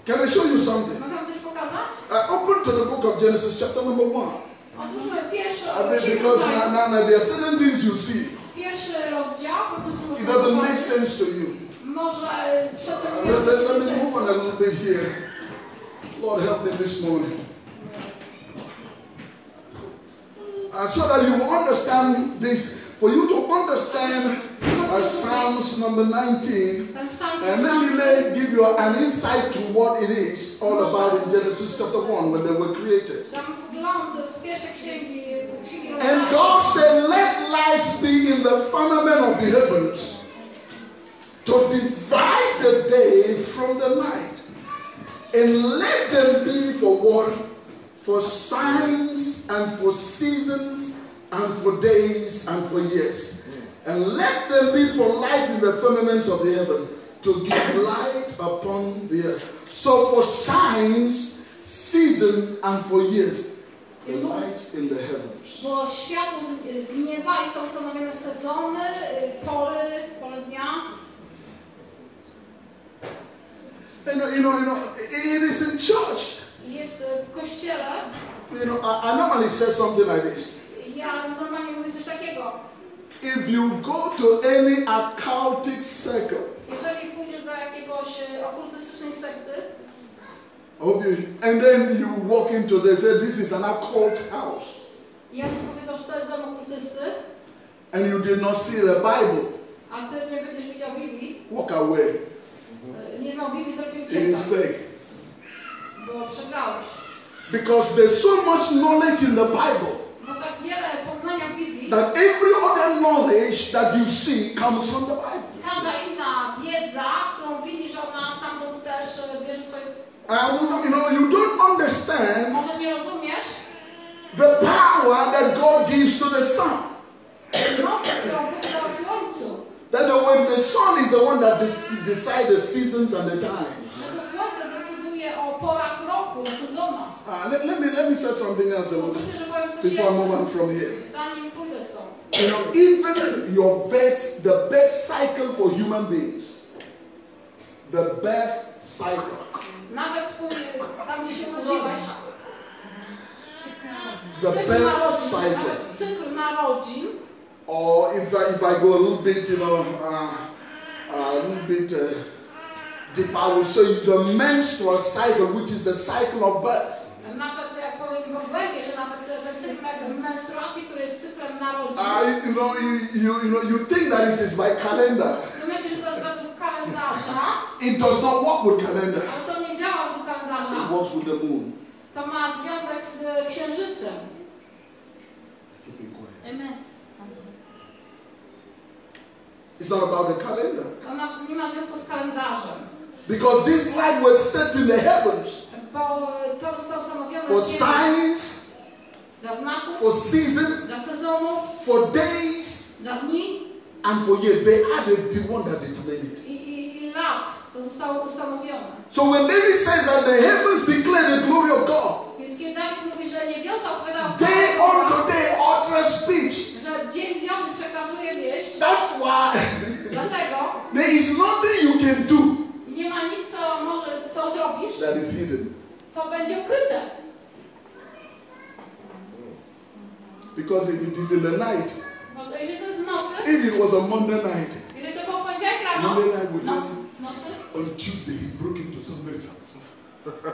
Speaker 1: Can I show you something?
Speaker 2: mogę coś pokazać?
Speaker 1: Uh, open to the book of Genesis, chapter number one.
Speaker 2: Otwórzmy pierwszy,
Speaker 1: I mean, because now, now, now there are certain things you see.
Speaker 2: pierwszy rozdział, po prostu
Speaker 1: It
Speaker 2: można
Speaker 1: doesn't make
Speaker 2: zobaczyć.
Speaker 1: sense to you.
Speaker 2: Może przed tym
Speaker 1: Uh,
Speaker 2: nie
Speaker 1: let, let, let me move on a little bit here. Lord, help me this morning. Uh, so that you will understand this, for you to understand uh, Psalms number 19. And let me give you an insight to what it is all about in Genesis chapter 1 when they were created.
Speaker 2: Dam wgląd z pierwszej księgi, księgi
Speaker 1: And God said, Let lights be in the firmament of the heavens to divide the day from the night, and let them be for what? For signs and for seasons and for days and for years. And let them be for lights in the firmaments of the heaven to give light upon the earth. So for signs, season, and for years, the lights in the heavens.
Speaker 2: Bo światło z, z nieba i są ustanowione sezony, pory, pory dnia.
Speaker 1: You know, you know, you know, it is in church.
Speaker 2: Jest w kościele.
Speaker 1: You know, I, I normally say something like this.
Speaker 2: Ja normalnie mówię coś takiego.
Speaker 1: If you go to any occultic circle,
Speaker 2: Jeżeli pójdziesz do jakiegoś okultystycznej sekty
Speaker 1: I hope you, and then you walk into, they say this is an occult house,
Speaker 2: i oni powiedzą, że to jest dom okultysty,
Speaker 1: and you did not see the Bible,
Speaker 2: a ty nie będziesz widział Biblii,
Speaker 1: walk away.
Speaker 2: y, nie znał Biblii, to
Speaker 1: It is fake.
Speaker 2: bo przegrałeś.
Speaker 1: Because there's so much knowledge in the Bible
Speaker 2: Bo tak wiele poznania w Biblii,
Speaker 1: that every other knowledge that you see comes from the Bible.
Speaker 2: każda inna wiedza, którą widzisz od nas, też y.
Speaker 1: And you know, you don't understand
Speaker 2: Może nie rozumiesz
Speaker 1: the power that God gives to the sun.
Speaker 2: mocy, którą Bóg dał Słońcu.
Speaker 1: That the, when the sun is the one that decides the seasons and the times.
Speaker 2: Że to Słońce decyduje o porach roku, o sezonach.
Speaker 1: Uh, let, let me let me say something else a little
Speaker 2: Pozwólcie, że powiem coś
Speaker 1: before I move on from here.
Speaker 2: zanim pójdę stąd.
Speaker 1: You know, even your birth, the birth cycle for human beings, the birth cycle,
Speaker 2: Nawet twój, tam gdzie się urodziłeś,
Speaker 1: the
Speaker 2: cykl
Speaker 1: birth cycle,
Speaker 2: nawet cykl narodzin,
Speaker 1: or if I, if I go a little bit, you know, uh, a little bit uh, deep, I will show you the menstrual cycle, which is the cycle of birth.
Speaker 2: nawet jak powiem pogłębię, że nawet ten ten cykl men- menstruacji, który jest cyklem narodzin,
Speaker 1: Uh, you know, you, you, you know, you think that it is by calendar.
Speaker 2: to myślę, że to jest według kalendarza,
Speaker 1: It does not work with calendar.
Speaker 2: ale to nie działa według
Speaker 1: It
Speaker 2: kalendarza.
Speaker 1: works with the moon.
Speaker 2: To ma związek z księżycem.
Speaker 1: Keep it quiet.
Speaker 2: Amen.
Speaker 1: It's not about the calendar.
Speaker 2: To nie ma związku z kalendarzem.
Speaker 1: Because this light was set in the heavens
Speaker 2: Bo to zostało ustanowione
Speaker 1: for signs, for season, for days, and for years. They are the, the one that determine it. So when David says that the heavens declare the glory of God,
Speaker 2: Więc kiedy Dawid mówi, że niebiosa opowiadają
Speaker 1: day unto day utter speech.
Speaker 2: że dzień dniowy przekazuje wieść,
Speaker 1: That's why there is nothing you can do
Speaker 2: nie ma nic, co może, co zrobisz,
Speaker 1: that is hidden.
Speaker 2: co będzie ukryte.
Speaker 1: Because if it is in the night,
Speaker 2: Bo to jeżeli to jest w nocy,
Speaker 1: If it was a Monday night,
Speaker 2: Jeżeli to było w poniedziałek rano,
Speaker 1: Monday night would
Speaker 2: no, nocy,
Speaker 1: on Tuesday he broke into somebody's house.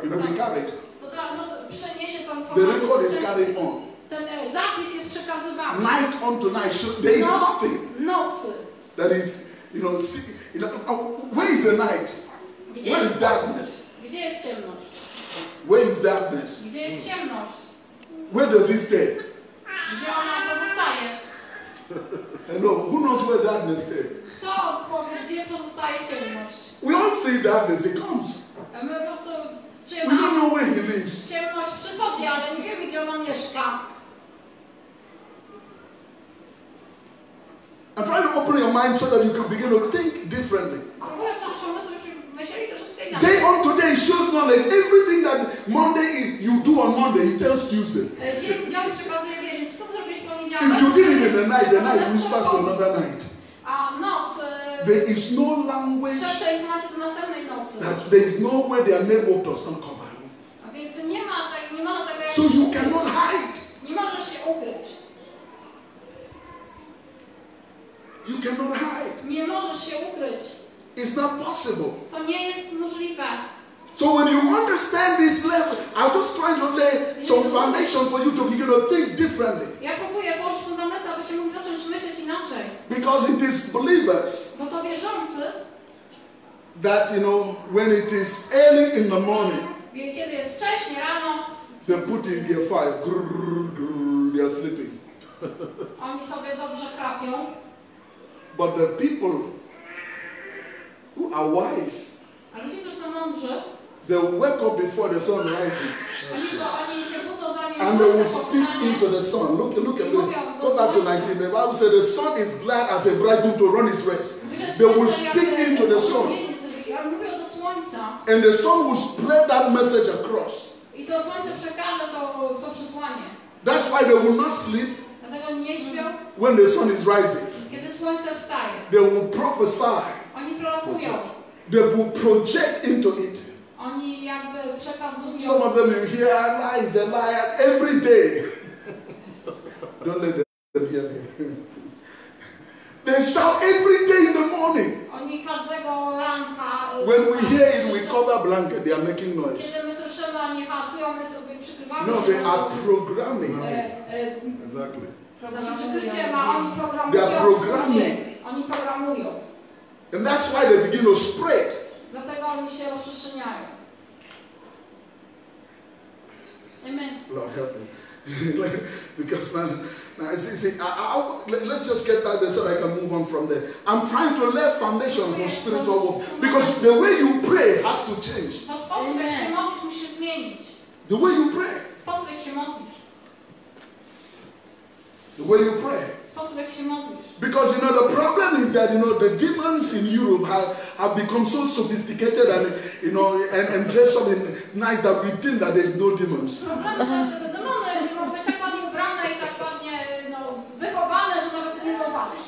Speaker 1: It will be carried.
Speaker 2: to, ta, no, to przeniesie tą
Speaker 1: The record is carried on.
Speaker 2: ten e, zapis jest przekazywany.
Speaker 1: Night unto night. So there is
Speaker 2: No, nocy.
Speaker 1: that is, you know, see, you know uh, where is the night? Where is darkness?
Speaker 2: gdzie jest ciemność?
Speaker 1: Where is darkness?
Speaker 2: Gdzie jest ciemność?
Speaker 1: Where does it stay?
Speaker 2: Gdzie ona pozostaje?
Speaker 1: Hello, who knows where darkness stays?
Speaker 2: Kto powie, gdzie pozostaje ciemność?
Speaker 1: We all see darkness, it comes.
Speaker 2: A My po prostu
Speaker 1: We don't know where he lives.
Speaker 2: ciemność przychodzi, ale nie wiemy, gdzie ona mieszka.
Speaker 1: I'm trying to open your mind so that you can begin to think differently. Day on day shows knowledge. Everything that Monday you do on Monday, he tells Tuesday. If you did it in the night, the night whispers to another night. There is no language that there is no way their network does not cover. So you cannot hide. You cannot hide.
Speaker 2: Nie możesz się ukryć.
Speaker 1: It's not possible.
Speaker 2: To nie jest możliwe.
Speaker 1: So when you understand this level, I'm just trying to lay some foundation for you to begin to think differently.
Speaker 2: Ja próbuję położyć fundamenty, abyście mogli zacząć myśleć inaczej.
Speaker 1: Because it is believers
Speaker 2: Bo to wierzący,
Speaker 1: that, you know, when it is early in the morning,
Speaker 2: kiedy jest wcześnie, rano,
Speaker 1: they put in gear five. Grrr, grrr, they are sleeping.
Speaker 2: oni sobie dobrze chrapią,
Speaker 1: But the people who are wise,
Speaker 2: a ludzie, którzy są mądrzy,
Speaker 1: they wake up before the sun rises.
Speaker 2: oni, bo oni się budzą zanim
Speaker 1: And they will speak into the sun. Look, look at this. Go back to 19. The Bible says the sun is glad as a bridegroom to run his race. They will speak into the sun.
Speaker 2: opóźnienie zrobi, ale mówią do słońca.
Speaker 1: And the sun will spread that message across.
Speaker 2: I to słońce przekaże to, to przesłanie.
Speaker 1: That's why they will not sleep
Speaker 2: Dlatego nie śpią,
Speaker 1: when the sun is rising.
Speaker 2: kiedy słońce wstaje.
Speaker 1: They will prophesy.
Speaker 2: Oni prorokują.
Speaker 1: They will project into it.
Speaker 2: Oni jakby przekazują.
Speaker 1: Some of them you hear lies, a liar every day. Don't let them hear me. They shout every day in the morning.
Speaker 2: Oni każdego ranka. y,
Speaker 1: When we hear it, we cover blanket. They are making noise.
Speaker 2: Kiedy my słyszymy, oni hasują, my sobie przykrywamy
Speaker 1: No, they are programming.
Speaker 3: Exactly.
Speaker 2: naszym przykryciem, a oni
Speaker 1: They are programming.
Speaker 2: słuchajcie, Oni programują.
Speaker 1: And that's why they begin to spread.
Speaker 2: Dlatego oni się rozprzestrzeniają. Amen.
Speaker 1: Lord help me. because now, now see, see, I, I, let- let's just get back there so I can move on from there. I'm trying to lay foundation for spiritual warfare because the way you pray has to change.
Speaker 2: No sposób, jak
Speaker 4: Amen.
Speaker 2: się modlisz, musi.
Speaker 1: The way you pray,
Speaker 2: Sposób, jak się
Speaker 1: the way you pray.
Speaker 2: Sposób, jak się.
Speaker 1: Because you know the problem is that you know the demons in Europe have, have become so sophisticated and you know and, and dressed up in nice that we think that there's no demons.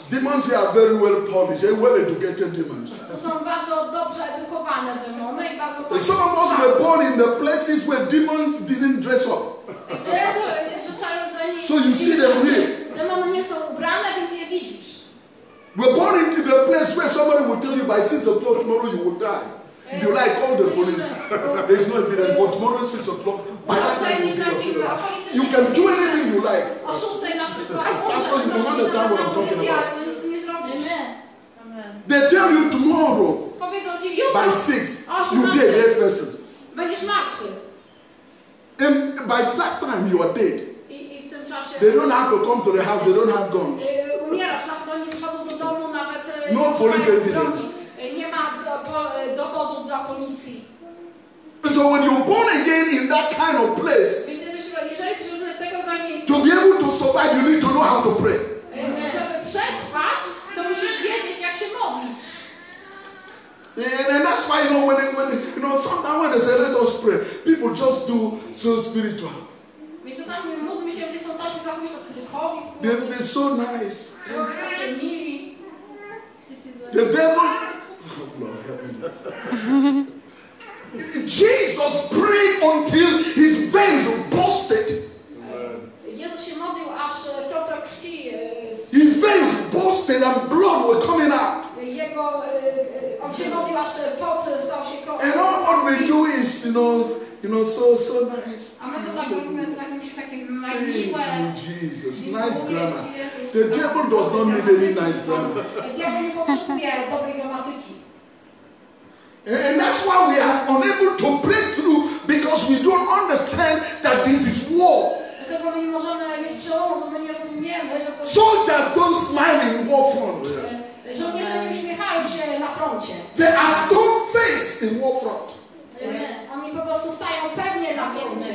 Speaker 1: Demons here are very well polished, very well educated demons.
Speaker 2: To są bardzo dobrze edukowane demony i bardzo
Speaker 1: And some of us were born in the places where demons didn't dress up. So you see them here.
Speaker 2: Demony nie są ubrane, więc je widzisz.
Speaker 1: We're born into the place where somebody will tell you by six o'clock tomorrow you will die. If you like, call the police. There's no evidence, but tomorrow at six o'clock, You can do anything you like. That's- what you
Speaker 2: prosić
Speaker 1: understand what I'm talking about. They tell you tomorrow by
Speaker 2: 6
Speaker 1: you'll be a dead person. And by that time you are dead. They don't have to come to the house, they don't have guns. No police evidence.
Speaker 2: Nie ma dowodów dla policji.
Speaker 1: So when you're born again in that kind of place, to be able to survive, you need to know how to pray. And, and that's why you know when, when you know sometimes when they say let us pray, people just do so spiritual.
Speaker 2: Więc czasami módlmy się, gdzie są tacy zachowują tacy duchowi,
Speaker 1: They, they're so nice. The devil, oh Lord help me. Jesus prayed until his veins busted.
Speaker 3: Amen.
Speaker 2: Jezus się modlił, aż kropla krwi z-
Speaker 1: His veins busted and blood were coming out.
Speaker 2: Jego, y, y, on się modlił, aż pot stał się ko-
Speaker 1: And all what we do is, you know, you know, so so nice.
Speaker 2: A my to tak robimy, to tak musi takie
Speaker 1: Thank
Speaker 2: miłe.
Speaker 1: you, Jesus. Nice
Speaker 2: Ci,
Speaker 1: grammar. The devil does not need any nice grammar.
Speaker 2: Diabeł nie potrzebuje dobrej gramatyki.
Speaker 1: And that's why we are unable to break through because we don't understand that this is war.
Speaker 2: Dlatego my nie możemy mieć przełomu, bo my nie rozumiemy, że to
Speaker 1: Soldiers don't smile in war front.
Speaker 2: e, żołnierze nie uśmiechają się na froncie.
Speaker 1: They are stone faced in war front.
Speaker 2: E, Oni po prostu stają pewnie na froncie.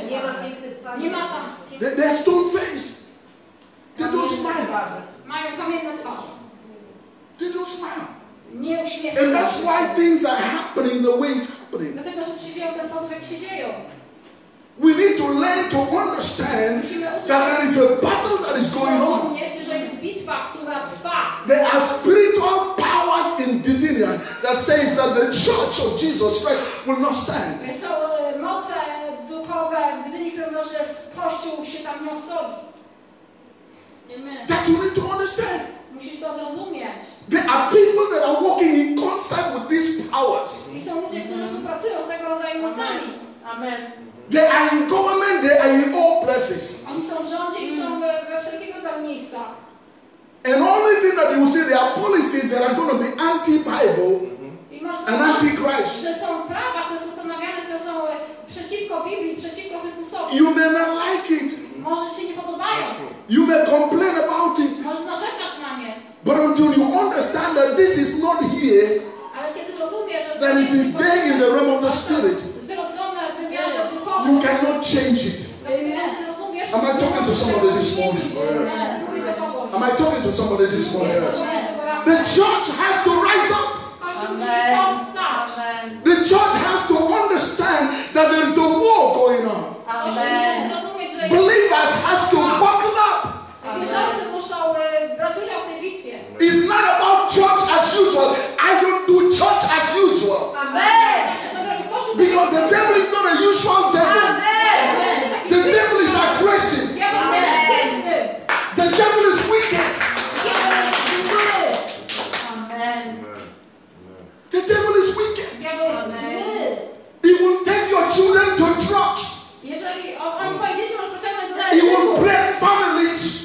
Speaker 4: Nie ma
Speaker 2: tam.
Speaker 1: They, they're stone faced. They don't smile.
Speaker 2: Mają kamienne twarze. Nie
Speaker 1: And that's why things are happening the way it's happening.
Speaker 2: Dlatego, że się dzieją w ten sposób, jak się dzieją.
Speaker 1: We need to learn to understand that there is a battle that is going on. There are spiritual powers in Didynia that says that the church of Jesus Christ will not stand.
Speaker 2: E.
Speaker 1: That you need to understand.
Speaker 2: Musisz to zrozumieć.
Speaker 1: There are people that are working in concert with these powers.
Speaker 2: I są ludzie, którzy współpracują z tego rodzaju mocami.
Speaker 4: Amen.
Speaker 1: They are in government, they are in all places.
Speaker 2: Oni są w rządzie i są we, we wszelkiego rodzaju miejscach.
Speaker 1: And only thing that you will see, there are policies that are going to be anti-Bible and anti-Christ.
Speaker 2: że są prawa, które są ustanawiane, które są e, przeciwko Biblii, przeciwko Chrystusowi.
Speaker 1: You may not like it.
Speaker 2: Może ci się nie podobają.
Speaker 1: You may complain about it.
Speaker 2: Może narzekasz na nie.
Speaker 1: But until you understand that this is not here,
Speaker 2: Ale kiedy zrozumiesz, że
Speaker 1: that it is there in the realm of the spirit,
Speaker 2: zrodzone w wymiarze
Speaker 1: you cannot change it. Am I talking to somebody this morning?
Speaker 2: Mówię do kogoś.
Speaker 1: Am I talking to somebody this morning?
Speaker 2: Mówię do tego rana.
Speaker 1: The church has to rise up.
Speaker 4: Amen.
Speaker 1: The church has to understand that there is a war going on.
Speaker 4: Amen.
Speaker 2: Zrozumieć, że jest
Speaker 1: Believers has to buckle up.
Speaker 2: Wierzący muszą brać udział w tej bitwie.
Speaker 1: It's not about church as usual. I don't do church as usual.
Speaker 4: Amen.
Speaker 2: Będę robił Kościół
Speaker 1: Because the devil is not a usual devil.
Speaker 4: Amen.
Speaker 1: The devil is aggressive.
Speaker 2: Ja bym agresywny.
Speaker 1: The devil is wicked.
Speaker 2: Ja.
Speaker 4: Amen.
Speaker 1: The devil is wicked.
Speaker 2: Ja bym zły.
Speaker 1: He will take your children to drugs.
Speaker 2: Jeżeli on, on twoje dzieci może pociągnąć do
Speaker 1: He will
Speaker 2: narkotyków,
Speaker 1: break families.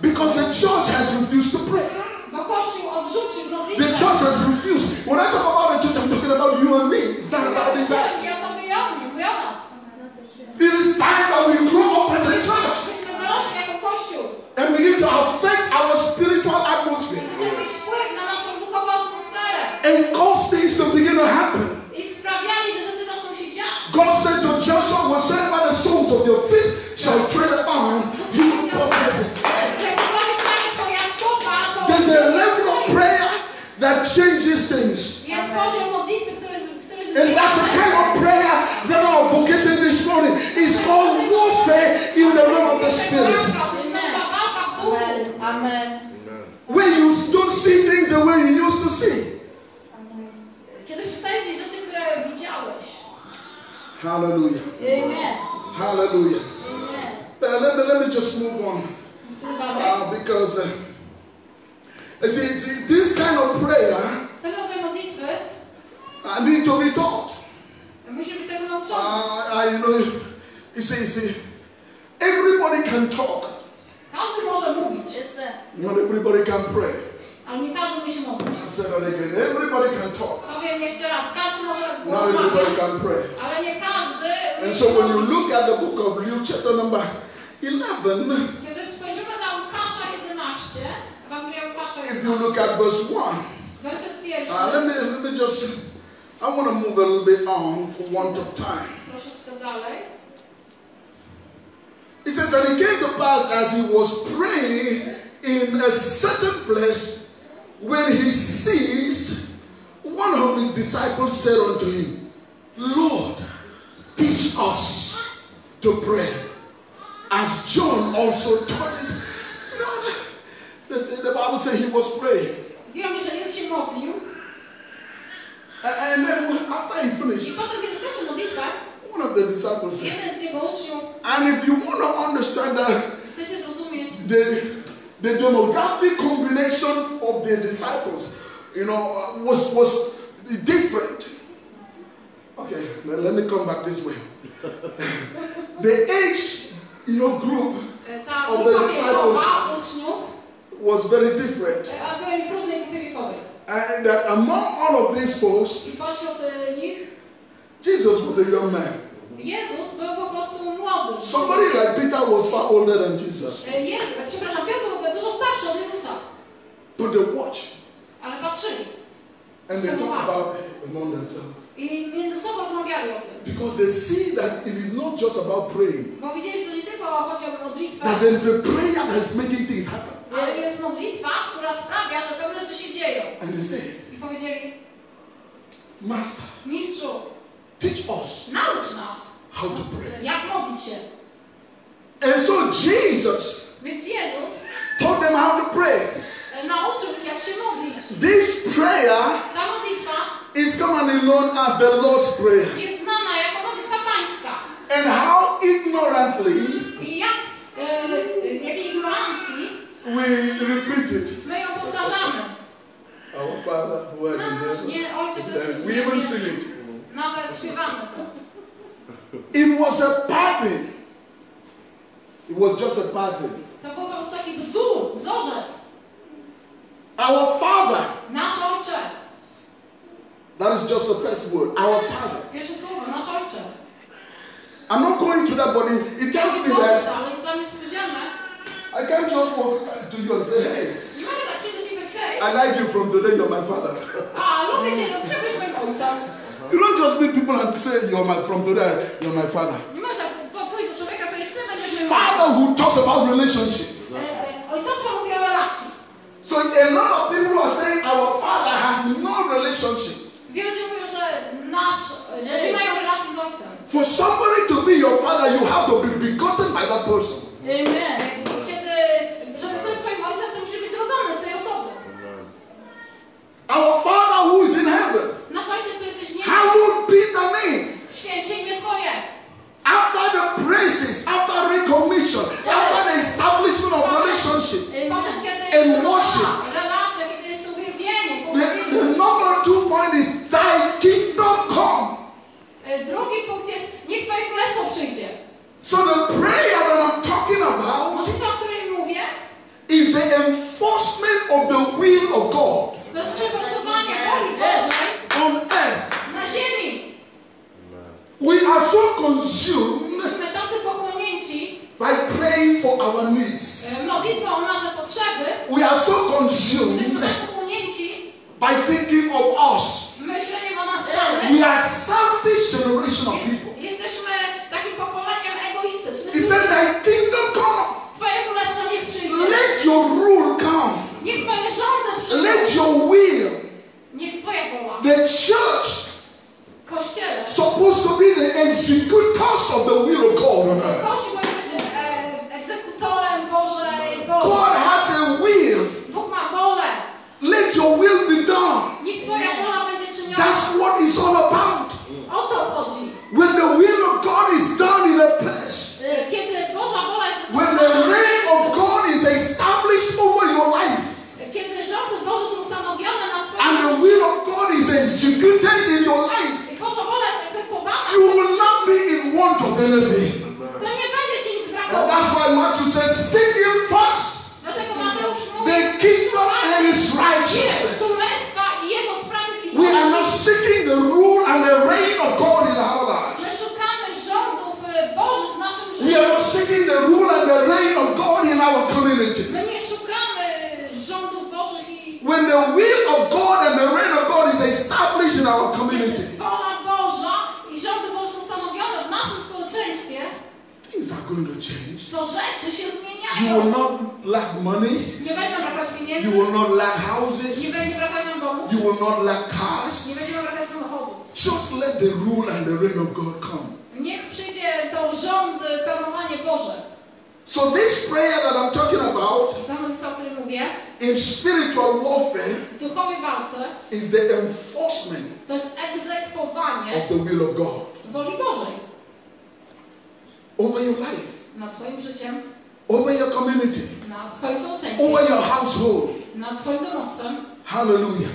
Speaker 1: Because the church has refused to pray.
Speaker 2: Bo Kościół odrzucił
Speaker 1: The church has refused. When I talk about the church, I'm talking about you and me. It's not about the church.
Speaker 2: Ja to mówię o mnie, mówię o nas.
Speaker 1: It is time And that's the kind of prayer that I'm advocating this morning. It's all warfare in the realm of the spirit.
Speaker 2: To się nazywa walka w duchu.
Speaker 4: Amen. Amen.
Speaker 1: Where you don't see things the way you used to see.
Speaker 2: Kiedy przestajesz widzieć rzeczy, które widziałeś.
Speaker 1: Hallelujah.
Speaker 2: Amen.
Speaker 1: Hallelujah.
Speaker 2: Amen.
Speaker 1: Uh, let, me, let me just move on.
Speaker 2: Dalej.
Speaker 1: Uh, because uh, you see, see, this kind of prayer
Speaker 2: Ten modlitwy
Speaker 1: I need to be taught.
Speaker 2: musimy być tego nauczony.
Speaker 1: Uh, I, you know, you see, you see, everybody can talk.
Speaker 2: Każdy może mówić,
Speaker 1: Not everybody can pray.
Speaker 2: ale nie każdy musi mówić.
Speaker 1: I said that again. Everybody can talk.
Speaker 2: Powiem jeszcze raz, każdy może
Speaker 1: Not everybody can pray.
Speaker 2: ale nie każdy
Speaker 1: And so when you look at the book of Luke, chapter number 11,
Speaker 2: Kiedy spojrzymy na Łukasza 11, Ewangelia Łukasza
Speaker 1: if you look at verse 1,
Speaker 2: werset pierwszy,
Speaker 1: uh, let, me, let me just, I want to move a little bit on for want of time. It says, And it came to pass as he was praying in a certain place, when he ceased, one of his disciples said unto him, Lord, teach us to pray, as John also taught us. You know, the Bible says he was praying.
Speaker 2: Wiemy, że Jezus się modlił
Speaker 1: And, then after he
Speaker 2: i
Speaker 1: finished,
Speaker 2: potem, kiedy skończył modlitwę,
Speaker 1: one of the disciples said,
Speaker 2: jeden z jego uczniów,
Speaker 1: and if you want to understand that
Speaker 2: chcecie zrozumieć,
Speaker 1: the, the demographic combination of the disciples, you know, was was different. Okay, let, me come back this way. the age, you know, group Of the disciples. Was very different,
Speaker 2: a byli w różnej grupie wiekowej.
Speaker 1: and that among all of these folks,
Speaker 2: I pośród nich
Speaker 1: Jesus was a young man.
Speaker 2: Jezus był po prostu młody.
Speaker 1: Somebody like Peter was far older than Jesus,
Speaker 2: Jezus, przepraszam, Piotr był dużo starszy od Jezusa,
Speaker 1: but they watched
Speaker 2: ale patrzyli
Speaker 1: and they talked about among themselves
Speaker 2: i między sobą rozmawiali o tym.
Speaker 1: because they see that it is not just about praying.
Speaker 2: Bo widzieli, że nie tylko chodzi o modlitwę,
Speaker 1: that there is a prayer that is making things happen.
Speaker 2: Ale jest modlitwa, która sprawia, że pewne rzeczy się dzieją.
Speaker 1: And they say,
Speaker 2: I powiedzieli,
Speaker 1: Master,
Speaker 2: mistrzu,
Speaker 1: teach us
Speaker 2: naucz nas,
Speaker 1: how to pray.
Speaker 2: jak modlić się.
Speaker 1: And so Jesus
Speaker 2: Więc Jezus
Speaker 1: taught them how to pray.
Speaker 2: nauczył ich, jak się modlić.
Speaker 1: This prayer
Speaker 2: Ta modlitwa
Speaker 1: is commonly known as the Lord's Prayer.
Speaker 2: jest znana jako modlitwa pańska.
Speaker 1: And how ignorantly
Speaker 2: I jak, e, e, jakiej ignorancji
Speaker 1: we repeat it.
Speaker 2: my.
Speaker 1: Our Father who art in heaven.
Speaker 2: nie, Ojcze, to jest
Speaker 1: And we even sing it.
Speaker 2: Nawet śpiewamy to.
Speaker 1: It was a party. It was just a party.
Speaker 2: To był po prostu taki wzór, wzorzec.
Speaker 1: Our Father.
Speaker 2: Nasz Ojcze.
Speaker 1: That is just the first word. Our Father.
Speaker 2: Pierwsze słowo, nasz Ojcze.
Speaker 1: I'm not going to that, but it, it tells me that I can't just walk to you and say, hey,
Speaker 2: Nie mogę tak przyjść i powiedzieć, hej,
Speaker 1: I like you from today, you're my father.
Speaker 2: a lubię Cię, to trzeba być moim ojcem.
Speaker 1: You don't just meet people and say, you're my, from today, you're my father.
Speaker 2: Nie można po- pójść do człowieka i powiedzieć, ty będziesz moim
Speaker 1: Father who talks about relationship.
Speaker 2: E, e, Ojcostwo mówi o relacji.
Speaker 1: So a lot of people are saying our father has no relationship.
Speaker 2: Wielu ludzi mówią, że nasz, że nie mają relacji z ojcem.
Speaker 1: For somebody to be your father, you have to be begotten by that person.
Speaker 4: Amen.
Speaker 2: Kiedy, żeby ktoś być twoim ojcem, to musi być zrodzony z tej osoby.
Speaker 1: Our father who is in heaven,
Speaker 2: Nasz ojciec, który jesteś w niebie,
Speaker 1: hallowed be the name.
Speaker 2: święć się imię
Speaker 1: After the praises, after recognition, after the establishment of relationship, And worship.
Speaker 2: relacja, kiedy jest uwielbienie,
Speaker 1: the, the number two point is thy kingdom come.
Speaker 2: Drugi punkt jest, niech Twoje królestwo przyjdzie.
Speaker 1: So the prayer that I'm talking about
Speaker 2: Modlitwa, o której mówię,
Speaker 1: is the enforcement of the will of God
Speaker 2: to jest przeforsowanie woli Bożej
Speaker 1: on earth.
Speaker 2: na ziemi.
Speaker 1: We are so consumed
Speaker 2: Jesteśmy tacy pochłonięci
Speaker 1: by praying for our needs.
Speaker 2: e, modlitwą o nasze potrzeby,
Speaker 1: We are so
Speaker 2: jesteśmy
Speaker 1: consumed
Speaker 2: tak pochłonięci
Speaker 1: by thinking of us.
Speaker 2: myśleniem o nas samych.
Speaker 1: We are selfish generation of people.
Speaker 2: Jest- Jesteśmy takim pokoleniem egoistycznym.
Speaker 1: He said, Thy kingdom come.
Speaker 2: Twoje królestwo niech przyjdzie.
Speaker 1: Let your rule come.
Speaker 2: Niech Twoje rządy
Speaker 1: Let your will.
Speaker 2: Niech Twoja wola.
Speaker 1: The church
Speaker 2: Kościele.
Speaker 1: supposed to be the executors of the will of God on earth.
Speaker 2: Kościół powinien być e, egzekutorem Bożej woli.
Speaker 1: God has a will.
Speaker 2: Bóg ma wolę.
Speaker 1: Let your will be done.
Speaker 2: Niech Twoja wola będzie czyniona.
Speaker 1: That's what it's all about.
Speaker 2: O to chodzi.
Speaker 1: When the will of God is done in a place,
Speaker 2: Kiedy Boża wola jest
Speaker 1: when of God is executed in your life,
Speaker 2: Boża wola jest egzekwowana,
Speaker 1: you will not be in want of anything.
Speaker 2: to nie będzie Ci nic
Speaker 1: And that's why Matthew says, Seek ye first the kingdom and its righteousness. We are not seeking the rule and the reign of God in our lives.
Speaker 2: My szukamy rządów Bożych w naszym
Speaker 1: We are not seeking the rule and the reign of God in our community.
Speaker 2: My nie szukamy rządów Bożych i
Speaker 1: When the will of God and the reign of God is established in our community,
Speaker 2: kiedy wola Boża i rządy Boże są ustanowione w naszym społeczeństwie,
Speaker 1: things are going to change.
Speaker 2: to rzeczy się zmieniają.
Speaker 1: You will not lack money.
Speaker 2: Nie będzie brakować
Speaker 1: You
Speaker 2: pieniędzy,
Speaker 1: will not lack
Speaker 2: nie
Speaker 1: houses.
Speaker 2: będzie brakować nam domu,
Speaker 1: You will not lack cars.
Speaker 2: nie będzie brakować samochodu.
Speaker 1: Just let the rule and the reign of God come.
Speaker 2: Niech przyjdzie to rząd, panowanie Boże.
Speaker 1: So this prayer that I'm talking about
Speaker 2: Ta modlitwa, o której mówię,
Speaker 1: in spiritual warfare
Speaker 2: w duchowej walce,
Speaker 1: is the enforcement
Speaker 2: to jest egzekwowanie
Speaker 1: of the will of God over your life,
Speaker 2: nad Twoim życiem,
Speaker 1: over your community,
Speaker 2: nad Twoim społeczeństwem,
Speaker 1: over your household.
Speaker 2: nad Twoim domostwem.
Speaker 1: Hallelujah.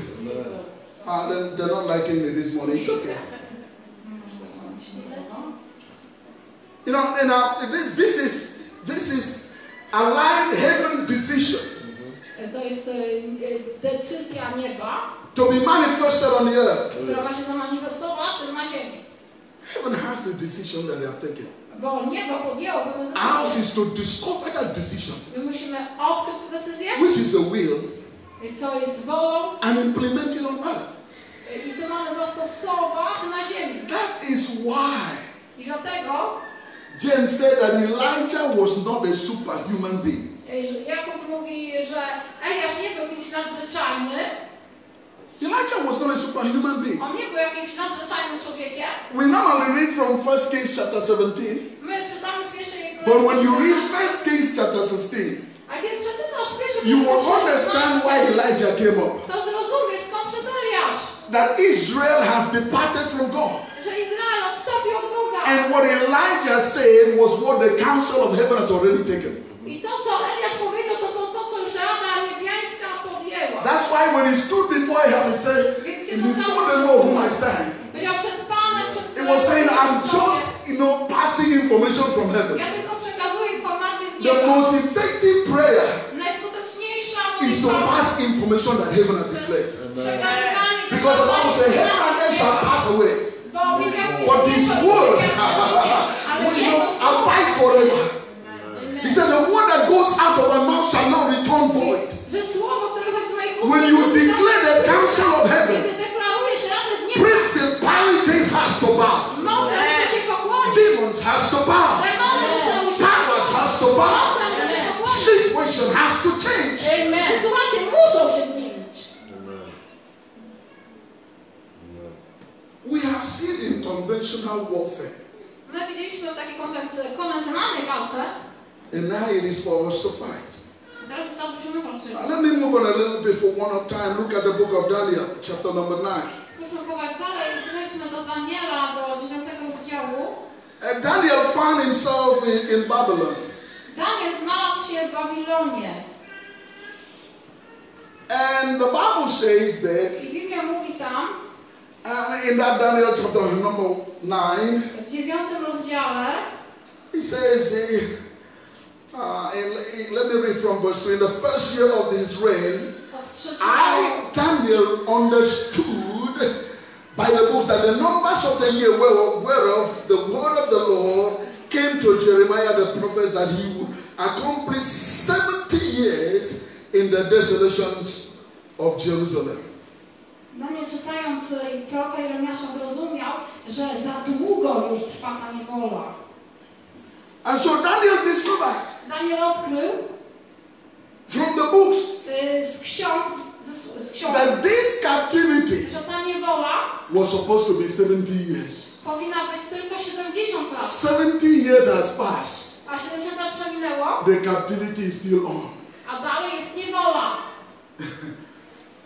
Speaker 1: Ah, they're, they're not liking me this morning. It's okay.
Speaker 2: Może tak moment się nie podoba.
Speaker 1: You know, and uh, this this is this is aligned heaven decision
Speaker 2: To jest decyzja nieba,
Speaker 1: to be manifested on the earth.
Speaker 2: która ma się zamanifestować na ziemi.
Speaker 1: Heaven has a decision that they have taken.
Speaker 2: Bo niebo podjęło
Speaker 1: Ours is to discover that decision,
Speaker 2: My musimy odkryć tę decyzję,
Speaker 1: which is the will,
Speaker 2: co jest wolą
Speaker 1: and implement it on earth.
Speaker 2: i to mamy zastosować na ziemi.
Speaker 1: That is why
Speaker 2: I dlatego
Speaker 1: James said that Elijah was not a superhuman being.
Speaker 2: Jakub mówi, że Eliasz nie był kimś
Speaker 1: Elijah was not a superhuman being.
Speaker 2: on nie był jakimś nadzwyczajnym człowiekiem.
Speaker 1: We not only read from 1 Kings chapter 17,
Speaker 2: My czytamy z pierwszej
Speaker 1: but when you read 1 Kings chapter 16,
Speaker 2: A kiedy przeczytasz pierwszy
Speaker 1: you will understand why Elijah came up.
Speaker 2: to zrozumiesz skąd przyszedł Eliasz.
Speaker 1: That Israel has departed from God.
Speaker 2: Że Izrael odstąpił od Boga.
Speaker 1: And what Elijah said was what the council of heaven has already taken.
Speaker 2: I to, co Eliasz powiedział, to było to, co już Rada Niebiańska podjęła.
Speaker 1: That's why when he stood before him, he said, Before they know whom I stand, he was saying, I'm just, you know, passing information from heaven.
Speaker 2: Ja tylko przekazuję informacje z
Speaker 1: The most effective prayer is to pass information that heaven has declared. Because the Bible says, heaven and earth shall pass away.
Speaker 2: Bo Biblia
Speaker 1: But
Speaker 2: że
Speaker 1: this
Speaker 2: niebo i
Speaker 1: word
Speaker 2: ziemia przebiegnie, ale
Speaker 1: will you
Speaker 2: Jego
Speaker 1: know,
Speaker 2: słowo
Speaker 1: abide forever. He said, The word that goes out of my mouth shall not return void.
Speaker 2: Że słowo, które chodzi z moich ust,
Speaker 1: When you declare the counsel of heaven,
Speaker 2: Kiedy deklarujesz radę z
Speaker 1: principalities has to bow,
Speaker 2: moce muszą się pokłonić,
Speaker 1: demons has to bow,
Speaker 2: demony muszą się
Speaker 1: powers has to bow,
Speaker 2: moce muszą się pokłonić.
Speaker 1: situation has to change.
Speaker 4: Amen.
Speaker 2: Sytuacje muszą się zmienić.
Speaker 1: We have seen in conventional warfare,
Speaker 2: My widzieliśmy w takiej konwenc- konwencjonalnej walce,
Speaker 1: and now it is for us to fight.
Speaker 2: teraz jest czas.
Speaker 1: Now let me move on a little bit for one of time. Look at the book of Daniel, chapter number 9.
Speaker 2: Spójrzmy kawałek dalej, przejdźmy do Daniela, do 9 rozdziału.
Speaker 1: And Daniel found himself in, in Babylon.
Speaker 2: Daniel znalazł się w Babilonie.
Speaker 1: And the Bible says that
Speaker 2: I Biblia mówi tam,
Speaker 1: uh, in that Daniel chapter number 9,
Speaker 2: w 9 rozdziale,
Speaker 1: he says, uh, uh, and let me read from verse 2. In the first year of his reign, I, Daniel, understood by the books that the numbers of the year whereof the word of the Lord came to Jeremiah the prophet that he would accomplish 70 years in the desolations of Jerusalem.
Speaker 2: Daniel czytając y, proroka Jeremiasza zrozumiał, że za długo już trwa ta niewola.
Speaker 1: And so Daniel discovered
Speaker 2: Daniel odkrył
Speaker 1: from the books
Speaker 2: y, z ksiąg, z, z ksiąg,
Speaker 1: that this captivity
Speaker 2: że ta niewola
Speaker 1: was supposed to be 70 years.
Speaker 2: powinna być tylko 70 lat.
Speaker 1: 70 years has passed.
Speaker 2: A 70 lat przeminęło,
Speaker 1: The captivity is still on.
Speaker 2: a dalej jest niewola.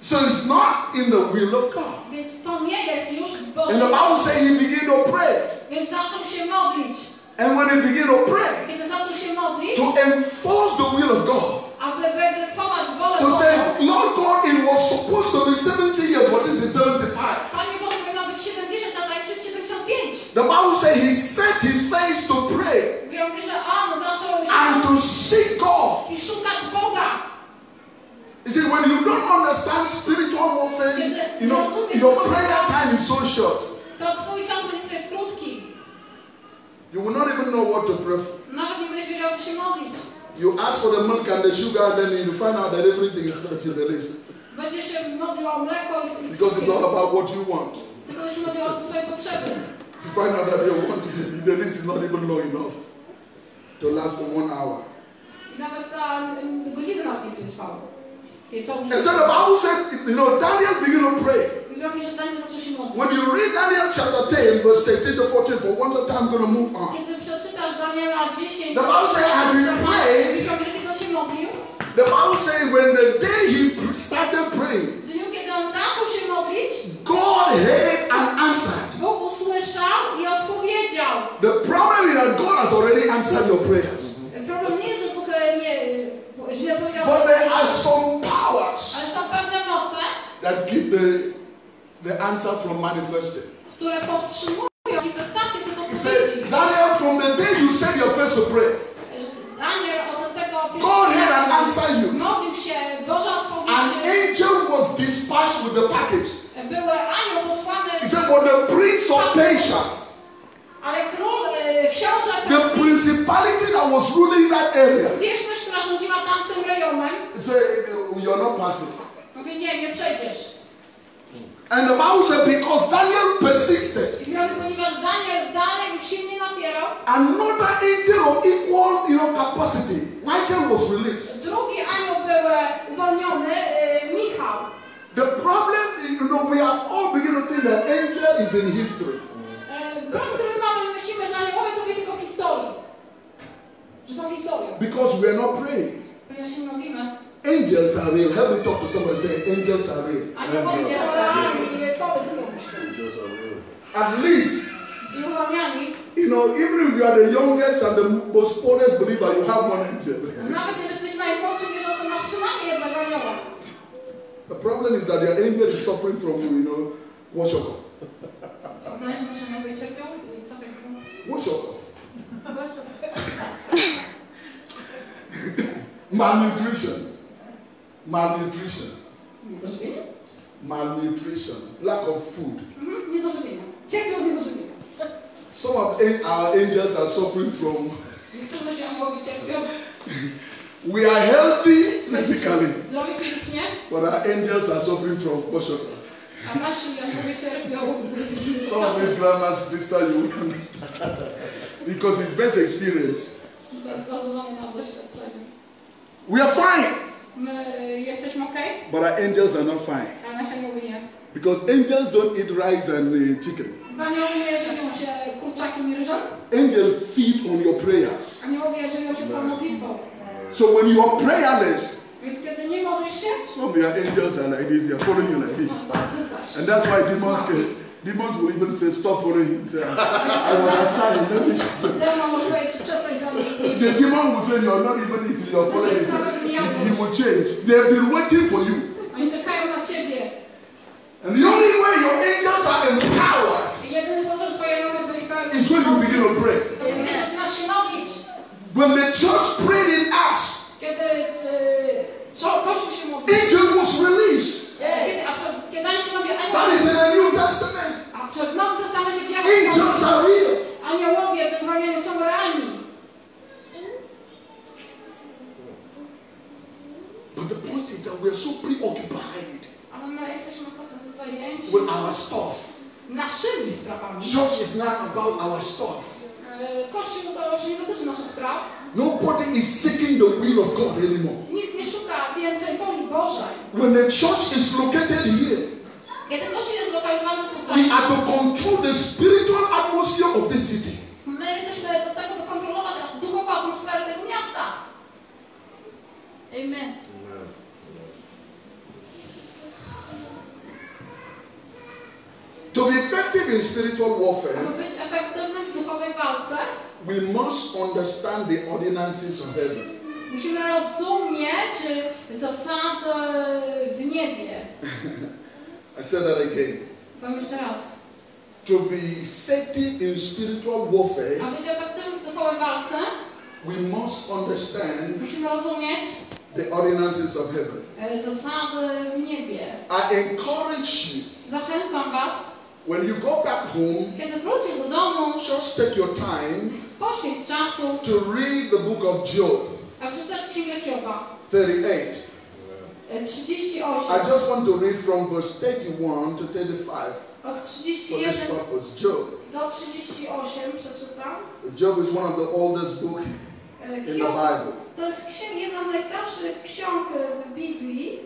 Speaker 1: So it's not in the will of God.
Speaker 2: Więc to nie jest już w
Speaker 1: And the Bible says he began to pray.
Speaker 2: Więc zaczął się modlić.
Speaker 1: And when he began to pray,
Speaker 2: Kiedy zaczął się modlić,
Speaker 1: to enforce the will of God,
Speaker 2: aby wyegzekwować wolę
Speaker 1: to say, Lord God, it was supposed to be 70 years, but this is 75.
Speaker 2: Panie Boże, powinno być 70 lat, a jak 75.
Speaker 1: The Bible says he set his face to pray
Speaker 2: Mówią, że on zaczął się
Speaker 1: and to seek God.
Speaker 2: i szukać Boga.
Speaker 1: You see, when you don't understand spiritual warfare, you know, your prayer time is so short.
Speaker 2: To twój czas modlitwy jest krótki.
Speaker 1: You will not even know what to pray for.
Speaker 2: Nawet nie będziesz wiedział, co się modlić.
Speaker 1: You ask for the milk and the sugar, and then you find out that everything is finished in the list.
Speaker 2: Będziesz się modlił o mleko i, i
Speaker 1: Because it's all about what you want.
Speaker 2: Tylko będziesz się modlił o swoje potrzeby.
Speaker 1: To find out that your want, the list is not even long enough to last for one hour.
Speaker 2: I I nawet za mm, godzinę nad nim nie spał.
Speaker 1: And so the Bible said, you know, Daniel began to pray.
Speaker 2: Biblia mówi, że Daniel zaczął się modlić.
Speaker 1: When you read Daniel chapter 10, verse 13 to 14, for one time, I'm going to move on.
Speaker 2: Kiedy przeczytasz Daniela 10,
Speaker 1: The Bible says, as he prayed-
Speaker 2: Biblia mówi, że kiedy on się modlił,
Speaker 1: The Bible says, when the day he started praying,
Speaker 2: w dniu kiedy on zaczął się modlić,
Speaker 1: God heard and answered.
Speaker 2: Bóg usłyszał i.
Speaker 1: The problem is that God has already answered your prayers. Keep the, the answer from manifesting.
Speaker 2: które powstrzymują manifestację tych
Speaker 1: He
Speaker 2: odpowiedzi.
Speaker 1: said, Daniel, from the day you said your first prayer,
Speaker 2: Daniel od tego
Speaker 1: God heard and answered you.
Speaker 2: modlił się, Boże
Speaker 1: An angel was dispatched with the package.
Speaker 2: były anioł posłany,
Speaker 1: He said, but the prince of Persia,
Speaker 2: ale król, książę
Speaker 1: the principality that was ruling that area,
Speaker 2: zwierzchność, która rządziła tamtym rejonem,
Speaker 1: he said, you're not passing.
Speaker 2: mówi, nie, nie przejdziesz.
Speaker 1: And the Bible said, because Daniel persisted,
Speaker 2: I miał, ponieważ Daniel dalej usilnie napierał,
Speaker 1: another angel of equal you know, capacity, Michael was released.
Speaker 2: drugi anioł był uwolniony, Michał.
Speaker 1: The problem, you know, we are all beginning to think that angel is in history.
Speaker 2: Problem, który mamy, myślimy, że aniołowie to byli tylko historii. Że są historią.
Speaker 1: Because we are not praying.
Speaker 2: Ponieważ się nie modlimy.
Speaker 1: Angels are real. Help me talk to somebody. Say, angels are real.
Speaker 2: Aniołowie są realni. Powiedz komuś.
Speaker 3: Angels are real.
Speaker 1: At least, you know, even if you are the youngest and the most poorest believer, you have one angel.
Speaker 2: Nawet jeżeli jesteś najmłodszym wierzącym, masz przynajmniej jednego anioła.
Speaker 1: The problem is that your angel is suffering from, you you know, worship.
Speaker 2: Problem, że nasze anioły cierpią i sobie
Speaker 1: Worship. Malnutrition. Malnutrition.
Speaker 2: Niedożywienie?
Speaker 1: Malnutrition. Lack of food.
Speaker 2: Mhm, niedożywienie. Cierpią z niedożywienia.
Speaker 1: Some of our angels are suffering from.
Speaker 2: Niektórzy nasi aniołowie cierpią.
Speaker 1: We are healthy physically, but our angels are suffering from worship.
Speaker 2: a nasi aniołowie cierpią.
Speaker 1: Some of these grandmas, sister, you will understand. because it's best experience.
Speaker 2: Zbazowane na doświadczeniu.
Speaker 1: We are fine,
Speaker 2: jesteśmy ok,
Speaker 1: but our angels are not fine.
Speaker 2: a nie.
Speaker 1: Because angels don't eat rice and uh, chicken.
Speaker 2: Aniołowie nie żywią się kurczakiem i ryżem,
Speaker 1: Angels feed on your prayers.
Speaker 2: aniołowie żywią się twoją modlitwą.
Speaker 1: So when you are prayerless,
Speaker 2: Więc kiedy nie modlisz się,
Speaker 1: some of your angels are like this, they are following you like this. And that's why demons can, demons will even say, stop following him. Say, I was assigned, let me show you."
Speaker 2: Demon może powiedzieć, przestań za mną iść.
Speaker 1: The demon will say, you're not even eating, you're following him. He, will change. They have been waiting for you.
Speaker 2: Oni czekają na ciebie.
Speaker 1: And the only way your angels are empowered
Speaker 2: I jedyny sposób twoje anioły byli pełni
Speaker 1: is when you begin to pray.
Speaker 2: to kiedy zaczynasz się modlić.
Speaker 1: When the church prayed in Acts,
Speaker 2: Kiedy y, co- Kościół się modli.
Speaker 1: angel was released. That is in the New Testament. Angels are real.
Speaker 2: aniołowie wybraniani są realni.
Speaker 1: But the point is that we are so preoccupied with our stuff.
Speaker 2: naszymi sprawami.
Speaker 1: Church is not about our stuff.
Speaker 2: E, Kościół to już nie dotyczy naszych spraw.
Speaker 1: Nobody is seeking the will of God anymore.
Speaker 2: Nikt nie szuka więcej woli Bożej.
Speaker 1: When the church is located here,
Speaker 2: Kiedy Kościół jest zlokalizowany
Speaker 1: we
Speaker 2: tutaj,
Speaker 1: are to control the spiritual atmosphere of this city.
Speaker 2: my jesteśmy do tego, by kontrolować duchową atmosferę tego miasta.
Speaker 4: Amen.
Speaker 1: To be effective in spiritual warfare,
Speaker 2: Aby być efektywnym w duchowej walce,
Speaker 1: we must understand the ordinances of heaven.
Speaker 2: musimy rozumieć y, zasady w niebie.
Speaker 1: I said that again.
Speaker 2: Powiem jeszcze raz.
Speaker 1: To be effective in spiritual warfare,
Speaker 2: Aby być efektywnym w duchowej walce,
Speaker 1: we must understand the ordinances of heaven.
Speaker 2: y, zasady w niebie.
Speaker 1: I encourage you
Speaker 2: Zachęcam Was,
Speaker 1: when you go back home,
Speaker 2: kiedy wrócisz do domu,
Speaker 1: just take your time
Speaker 2: poświęć czasu,
Speaker 1: to read the book of Job
Speaker 2: a przeczytać Księgę Hioba
Speaker 1: 38.
Speaker 2: y,
Speaker 1: I
Speaker 2: 38.
Speaker 1: just want to read from verse 31 to 35
Speaker 2: Od
Speaker 1: for this
Speaker 2: 31
Speaker 1: purpose. Job.
Speaker 2: do 38 przeczytam.
Speaker 1: Job is one of the oldest book
Speaker 2: E,
Speaker 1: in the Bible.
Speaker 2: to jest księg, jedna z najstarszych ksiąg w Biblii.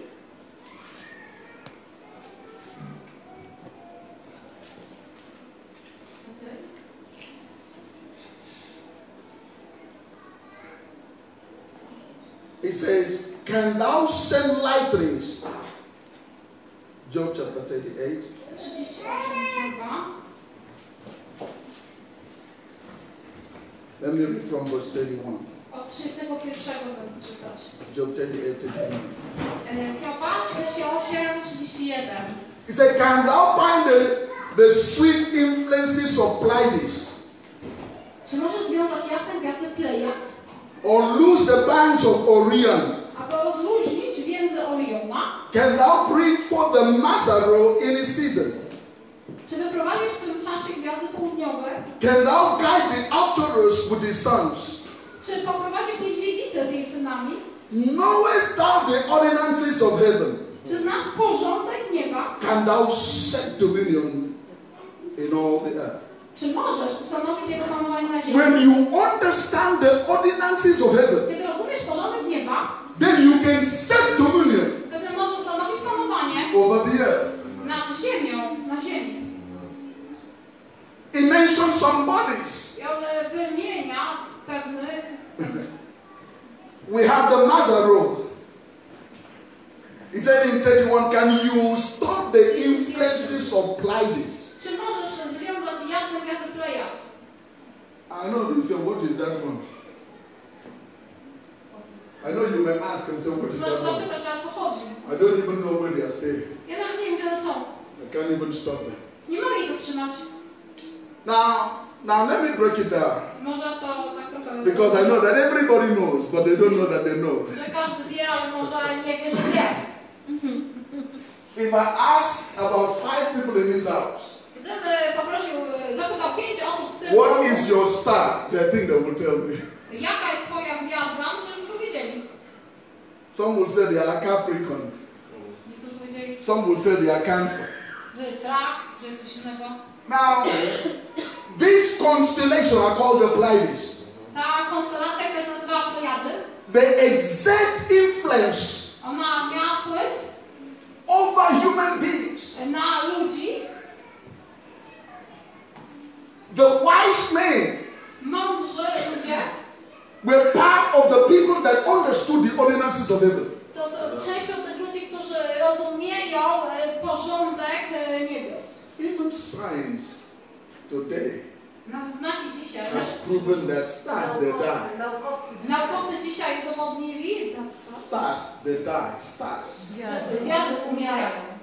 Speaker 1: It says, Can thou send lightnings? Job chapter 38.
Speaker 2: 38
Speaker 1: Let me read from verse 31.
Speaker 2: Od 31 będę czytać.
Speaker 1: Job 38, 31.
Speaker 2: E, Hioba 38, 31.
Speaker 1: He said, Can thou find the, the sweet influences of Pleiades,
Speaker 2: Czy możesz związać jasne gwiazdy Plejad,
Speaker 1: or loose the bands of Orion?
Speaker 2: aby rozluźnić więzy Oriona?
Speaker 1: Can thou bring forth the Mazzaroth in his season?
Speaker 2: Czy wyprowadzisz w tym czasie gwiazdy południowe?
Speaker 1: Can thou guide the Arcturus with his sons?
Speaker 2: Czy poprowadzisz niedźwiedzicę z jej synami?
Speaker 1: Knowest thou the ordinances of heaven?
Speaker 2: Czy znasz porządek nieba?
Speaker 1: Can thou set dominion in all the earth?
Speaker 2: Czy możesz ustanowić jego panowanie na ziemi?
Speaker 1: When you understand the ordinances of heaven,
Speaker 2: Kiedy rozumiesz porządek nieba,
Speaker 1: then you can set dominion
Speaker 2: wtedy możesz ustanowić panowanie
Speaker 1: over the earth.
Speaker 2: nad ziemią, na ziemi.
Speaker 1: It mentions some bodies.
Speaker 2: I on wymienia pewnych...
Speaker 1: We have the Mazzaroth. He said in 31, Can you stop the influences of Pleiades?
Speaker 2: Czy możesz związać jasne gwiazdy Plejad?
Speaker 1: I know you say, What is that one? I know you may ask and say, What is
Speaker 2: Możesz
Speaker 1: that one?
Speaker 2: zapytać, a co chodzi?
Speaker 1: I don't even know where they are staying.
Speaker 2: Ja nawet nie wiem, gdzie one są.
Speaker 1: I can't even stop them.
Speaker 2: Nie mogę ich zatrzymać.
Speaker 1: Now, now let me break it down.
Speaker 2: Może to tak trochę...
Speaker 1: Because I know that everybody knows, but they don't know that they know.
Speaker 2: Że każdy wie, ale może nie wie, że wie.
Speaker 1: If I ask about five people in this house,
Speaker 2: Gdybym poprosił, zapytał pięć osób w tym
Speaker 1: what is your star? They think they will tell me.
Speaker 2: jaka jest twoja gwiazda, żeby powiedzieli.
Speaker 1: Some will say they are Capricorn.
Speaker 2: Niektórzy powiedzieli,
Speaker 1: Some will say they are Cancer.
Speaker 2: że jest rak, że jest coś innego.
Speaker 1: Now, this constellation are called the Pleiades.
Speaker 2: Ta konstelacja, która się nazywała Plejady,
Speaker 1: They exert influence
Speaker 2: ona miała wpływ
Speaker 1: over human beings.
Speaker 2: na ludzi.
Speaker 1: The wise men
Speaker 2: Mądrzy ludzie
Speaker 1: were part of the people that understood the ordinances of heaven.
Speaker 2: to są częścią tych ludzi, którzy rozumieją e, porządek e, niebios.
Speaker 1: Even science today
Speaker 2: dzisiaj.
Speaker 1: has proven that stars they die.
Speaker 2: Naukowcy dzisiaj udowodnili,
Speaker 1: Stars they die. Stars.
Speaker 2: gwiazdy umierają.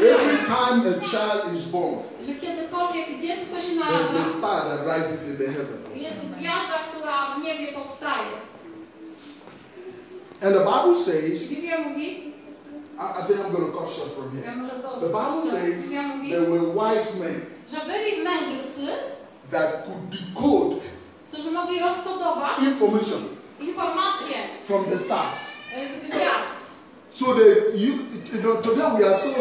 Speaker 1: Every time a child is born,
Speaker 2: Że kiedykolwiek dziecko się
Speaker 1: there's a star that rises in the heaven.
Speaker 2: jest gwiazda, która w niebie powstaje.
Speaker 1: And the Bible says,
Speaker 2: Biblia mówi,
Speaker 1: I, I think I'm going to cut short from
Speaker 2: ja
Speaker 1: here.
Speaker 2: może to
Speaker 1: The Bible says
Speaker 2: mówi,
Speaker 1: there were wise men
Speaker 2: że byli mędrcy,
Speaker 1: that could decode
Speaker 2: którzy mogli rozkodować
Speaker 1: information
Speaker 2: informacje
Speaker 1: from the stars.
Speaker 2: z gwiazd.
Speaker 1: So they, you, you know, today we are so,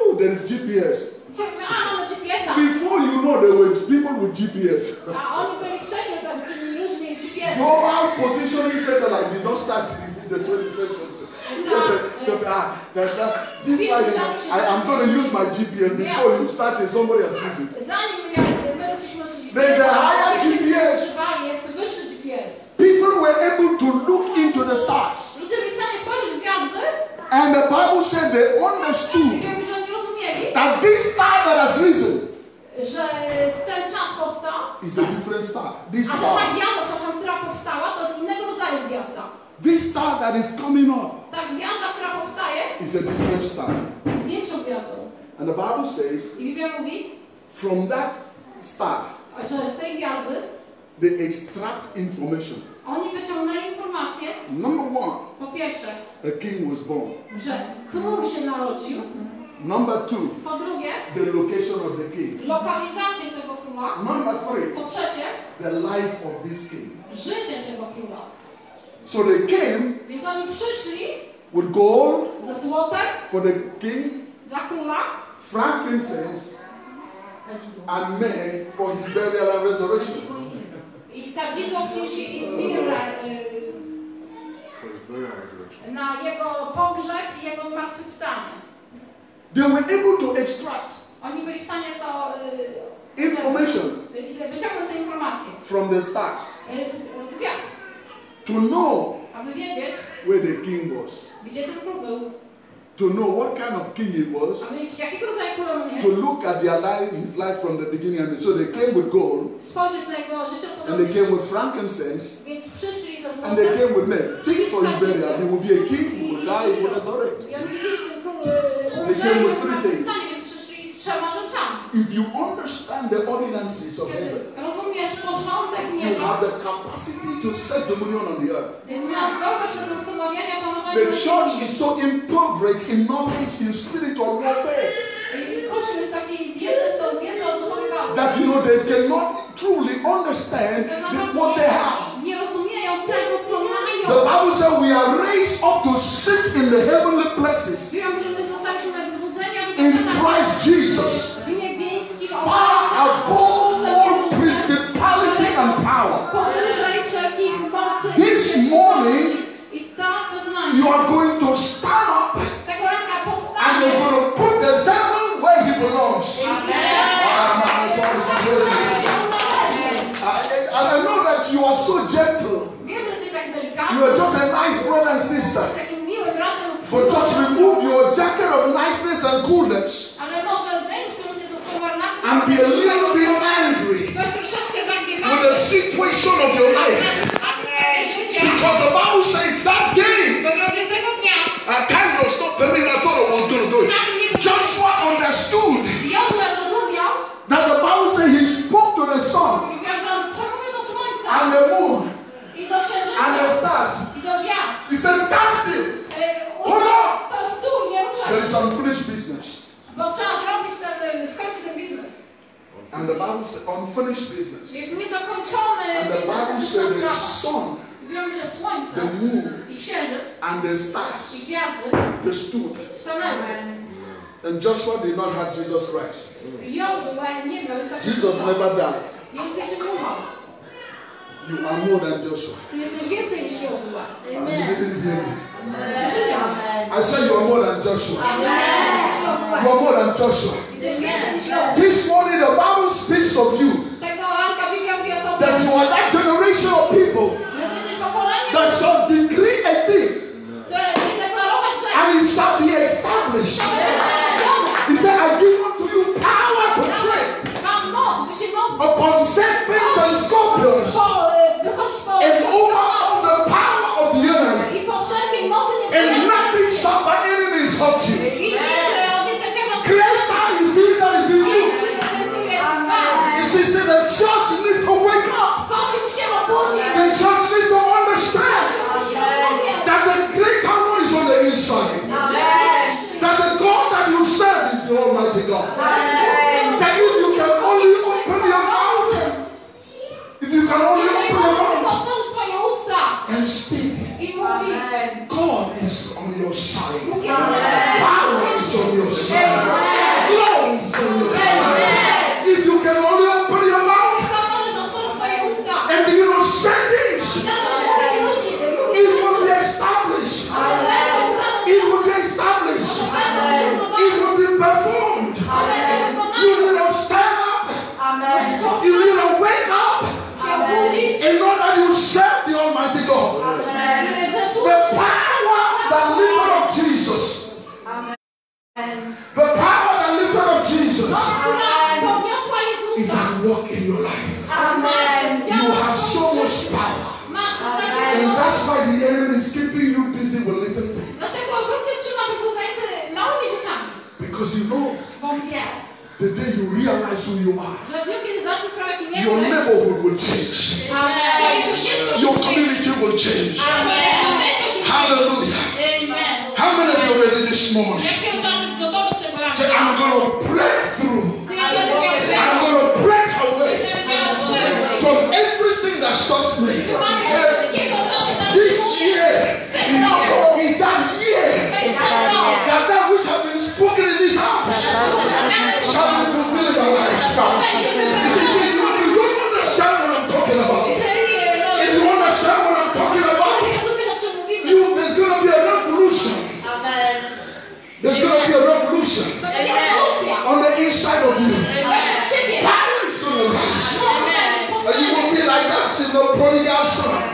Speaker 1: oh, there is GPS.
Speaker 2: Dzisiaj mówię, a mamy GPS-a.
Speaker 1: Before you know, there were people with GPS.
Speaker 2: A oni byli wcześniej tam z tymi ludźmi z GPS-em.
Speaker 1: Global positioning satellite did not start in the 21st century. Just, just ah, that, that, this Friday, I, I'm going to use my GPS before you start it, somebody has used it.
Speaker 2: Zanim jak my jesteśmy szli
Speaker 1: There's a higher GPS.
Speaker 2: używali, jest wyższy GPS.
Speaker 1: People were able to look into the stars.
Speaker 2: Ludzie byli w stanie spojrzeć w gwiazdy
Speaker 1: And the Bible said they understood
Speaker 2: wiem, że oni rozumieli,
Speaker 1: that this star that has risen
Speaker 2: że ten czas powstał,
Speaker 1: is a different star. This
Speaker 2: a ta
Speaker 1: star,
Speaker 2: gwiazda, przepraszam, która powstała, to jest innego rodzaju gwiazda.
Speaker 1: this star that is coming up
Speaker 2: Ta gwiazda, która powstaje,
Speaker 1: is a different star.
Speaker 2: jest większą gwiazdą.
Speaker 1: And the Bible says
Speaker 2: I Biblia mówi,
Speaker 1: from that star
Speaker 2: że z tej gwiazdy
Speaker 1: they extract information.
Speaker 2: Oni wyciągnęli informację,
Speaker 1: Number one,
Speaker 2: po pierwsze,
Speaker 1: a king was born.
Speaker 2: że król się narodził,
Speaker 1: Number two,
Speaker 2: po drugie,
Speaker 1: the location of the king.
Speaker 2: lokalizację tego króla,
Speaker 1: Number three,
Speaker 2: po trzecie,
Speaker 1: the life of this king.
Speaker 2: życie tego króla.
Speaker 1: So they came
Speaker 2: Więc oni przyszli
Speaker 1: with gold
Speaker 2: ze złotem
Speaker 1: for the king,
Speaker 2: dla króla
Speaker 1: frankincense, and myrrh for his burial and resurrection.
Speaker 2: I kadzidło przynieśli i mirrę
Speaker 3: To jest very resurrection.
Speaker 2: na jego pogrzeb i jego zmartwychwstanie.
Speaker 1: They were able to extract
Speaker 2: Oni byli w stanie to y,
Speaker 1: information
Speaker 2: y, wyciągnąć te informacje
Speaker 1: from the stars
Speaker 2: y, z, z gwiazd,
Speaker 1: to know
Speaker 2: aby wiedzieć,
Speaker 1: where the king was,
Speaker 2: gdzie ten król był,
Speaker 1: to know what kind of king he was,
Speaker 2: aby wiedzieć, jakiego rodzaju królem on
Speaker 1: to look at their life, his life from the beginning. And so they came with gold,
Speaker 2: spojrzeć na jego życie od
Speaker 1: and they came with frankincense,
Speaker 2: Więc przyszli ze
Speaker 1: and they came with myrrh. Things for his burial. He would be a king, he would die, he would resurrect.
Speaker 2: i oni widzieli, że ten król y, umrze
Speaker 1: came with three things.
Speaker 2: Trzema rzeczami.
Speaker 1: If you understand the ordinances of
Speaker 2: Kiedy
Speaker 1: heaven,
Speaker 2: rozumiesz porządek
Speaker 1: you have the capacity to set dominion on the earth.
Speaker 2: więc masz zdolność do ustanowienia panowania
Speaker 1: The church is so impoverished in knowledge in spiritual warfare
Speaker 2: I Kościół jest taki biedny w tą wiedzę o
Speaker 1: that you know they cannot truly understand
Speaker 2: że
Speaker 1: the-
Speaker 2: naprawdę
Speaker 1: what they have.
Speaker 2: nie rozumieją tego, co
Speaker 1: The. Bible says we are raised up to sit in the heavenly places
Speaker 2: Wiem, że my zostaliśmy wzbudzeni, aby
Speaker 1: in
Speaker 2: zasiadać
Speaker 1: Christ Jesus, far above all principality and power. This morning, You are going to stand up and you're going to put the devil where he belongs. Ah. Uh, and I know that you are so gentle. You are just a nice brother and sister.
Speaker 2: Jesteś takim miłym bratem lub
Speaker 1: But just remove your jacket of niceness and coolness
Speaker 2: Ale może zdejmij w którym cię to są marnaty.
Speaker 1: and be a little bit angry with the situation of your life.
Speaker 2: sytuacji twojego życia.
Speaker 1: Because the Bible says that day,
Speaker 2: Bo pewnie tego dnia
Speaker 1: and time was not permitting, I thought I was going to do it. Joshua understood that the Bible says he spoke to the sun
Speaker 2: i miał, że on przemówił do słońca
Speaker 1: and the moon and the stars.
Speaker 2: i do gwiazd.
Speaker 1: He says, stand still.
Speaker 2: Yy, Ustaw to stół, nie ruszaj
Speaker 1: There is unfinished business.
Speaker 2: Bo trzeba zrobić ten, skończyć ten biznes.
Speaker 1: And the Bible says, unfinished business.
Speaker 2: Jest niedokończony
Speaker 1: And the Bible says the sun,
Speaker 2: Wiem, że słońce
Speaker 1: the moon,
Speaker 2: i księżyc
Speaker 1: and the
Speaker 2: i
Speaker 1: stars,
Speaker 2: gwiazdy
Speaker 1: they stood.
Speaker 2: stanęły.
Speaker 1: And Joshua did not have Jesus Christ.
Speaker 2: Jozue nie miał Jezusa
Speaker 1: Jesus never died.
Speaker 2: Jezus jeszcze nie umarł.
Speaker 1: You are more than Joshua.
Speaker 2: Ty jesteś więcej niż Jozue.
Speaker 1: And you didn't hear me. I said you are more than Joshua.
Speaker 2: Ty jesteś więcej niż Jozue.
Speaker 1: You are more than Joshua.
Speaker 2: Jesteś więcej niż Jozue.
Speaker 1: This morning the Bible speaks of you
Speaker 2: Tego ranka Biblia mówi o tobie.
Speaker 1: that you are that generation of people
Speaker 2: że ty jesteś pokoleniem,
Speaker 1: that shall decree a thing
Speaker 2: które będzie deklarować rzeczy.
Speaker 1: and it shall be established.
Speaker 2: To będzie zrobione.
Speaker 1: He said, I give unto you power to tread
Speaker 2: Mam moc, by się mogli
Speaker 1: upon serpents and
Speaker 2: po, y,
Speaker 1: God is on your side. Power is on your side. The day you realize who you are,
Speaker 2: że w dniu, kiedy zdasz sobie sprawę, kim
Speaker 1: your
Speaker 2: jesteś,
Speaker 1: neighborhood will change.
Speaker 2: twoje
Speaker 1: Your community will change.
Speaker 2: Twoje społeczeństwo się.
Speaker 1: Hallelujah. How many of you are ready this morning?
Speaker 2: Jak wielu z was jest gotowy z tego
Speaker 1: Say. I'm going to break through.
Speaker 2: Ty ja będę miał
Speaker 1: I'm going to break away
Speaker 2: Będę miał przejść.
Speaker 1: from everything that stops me.
Speaker 2: Mam wszystkiego, co mi
Speaker 1: This year is, is that year
Speaker 2: To jest ten rok.
Speaker 1: that that which has been spoken in this house
Speaker 5: on the inside of you. Parents going to rise. And you won't be like that. There's no prodigal
Speaker 1: son.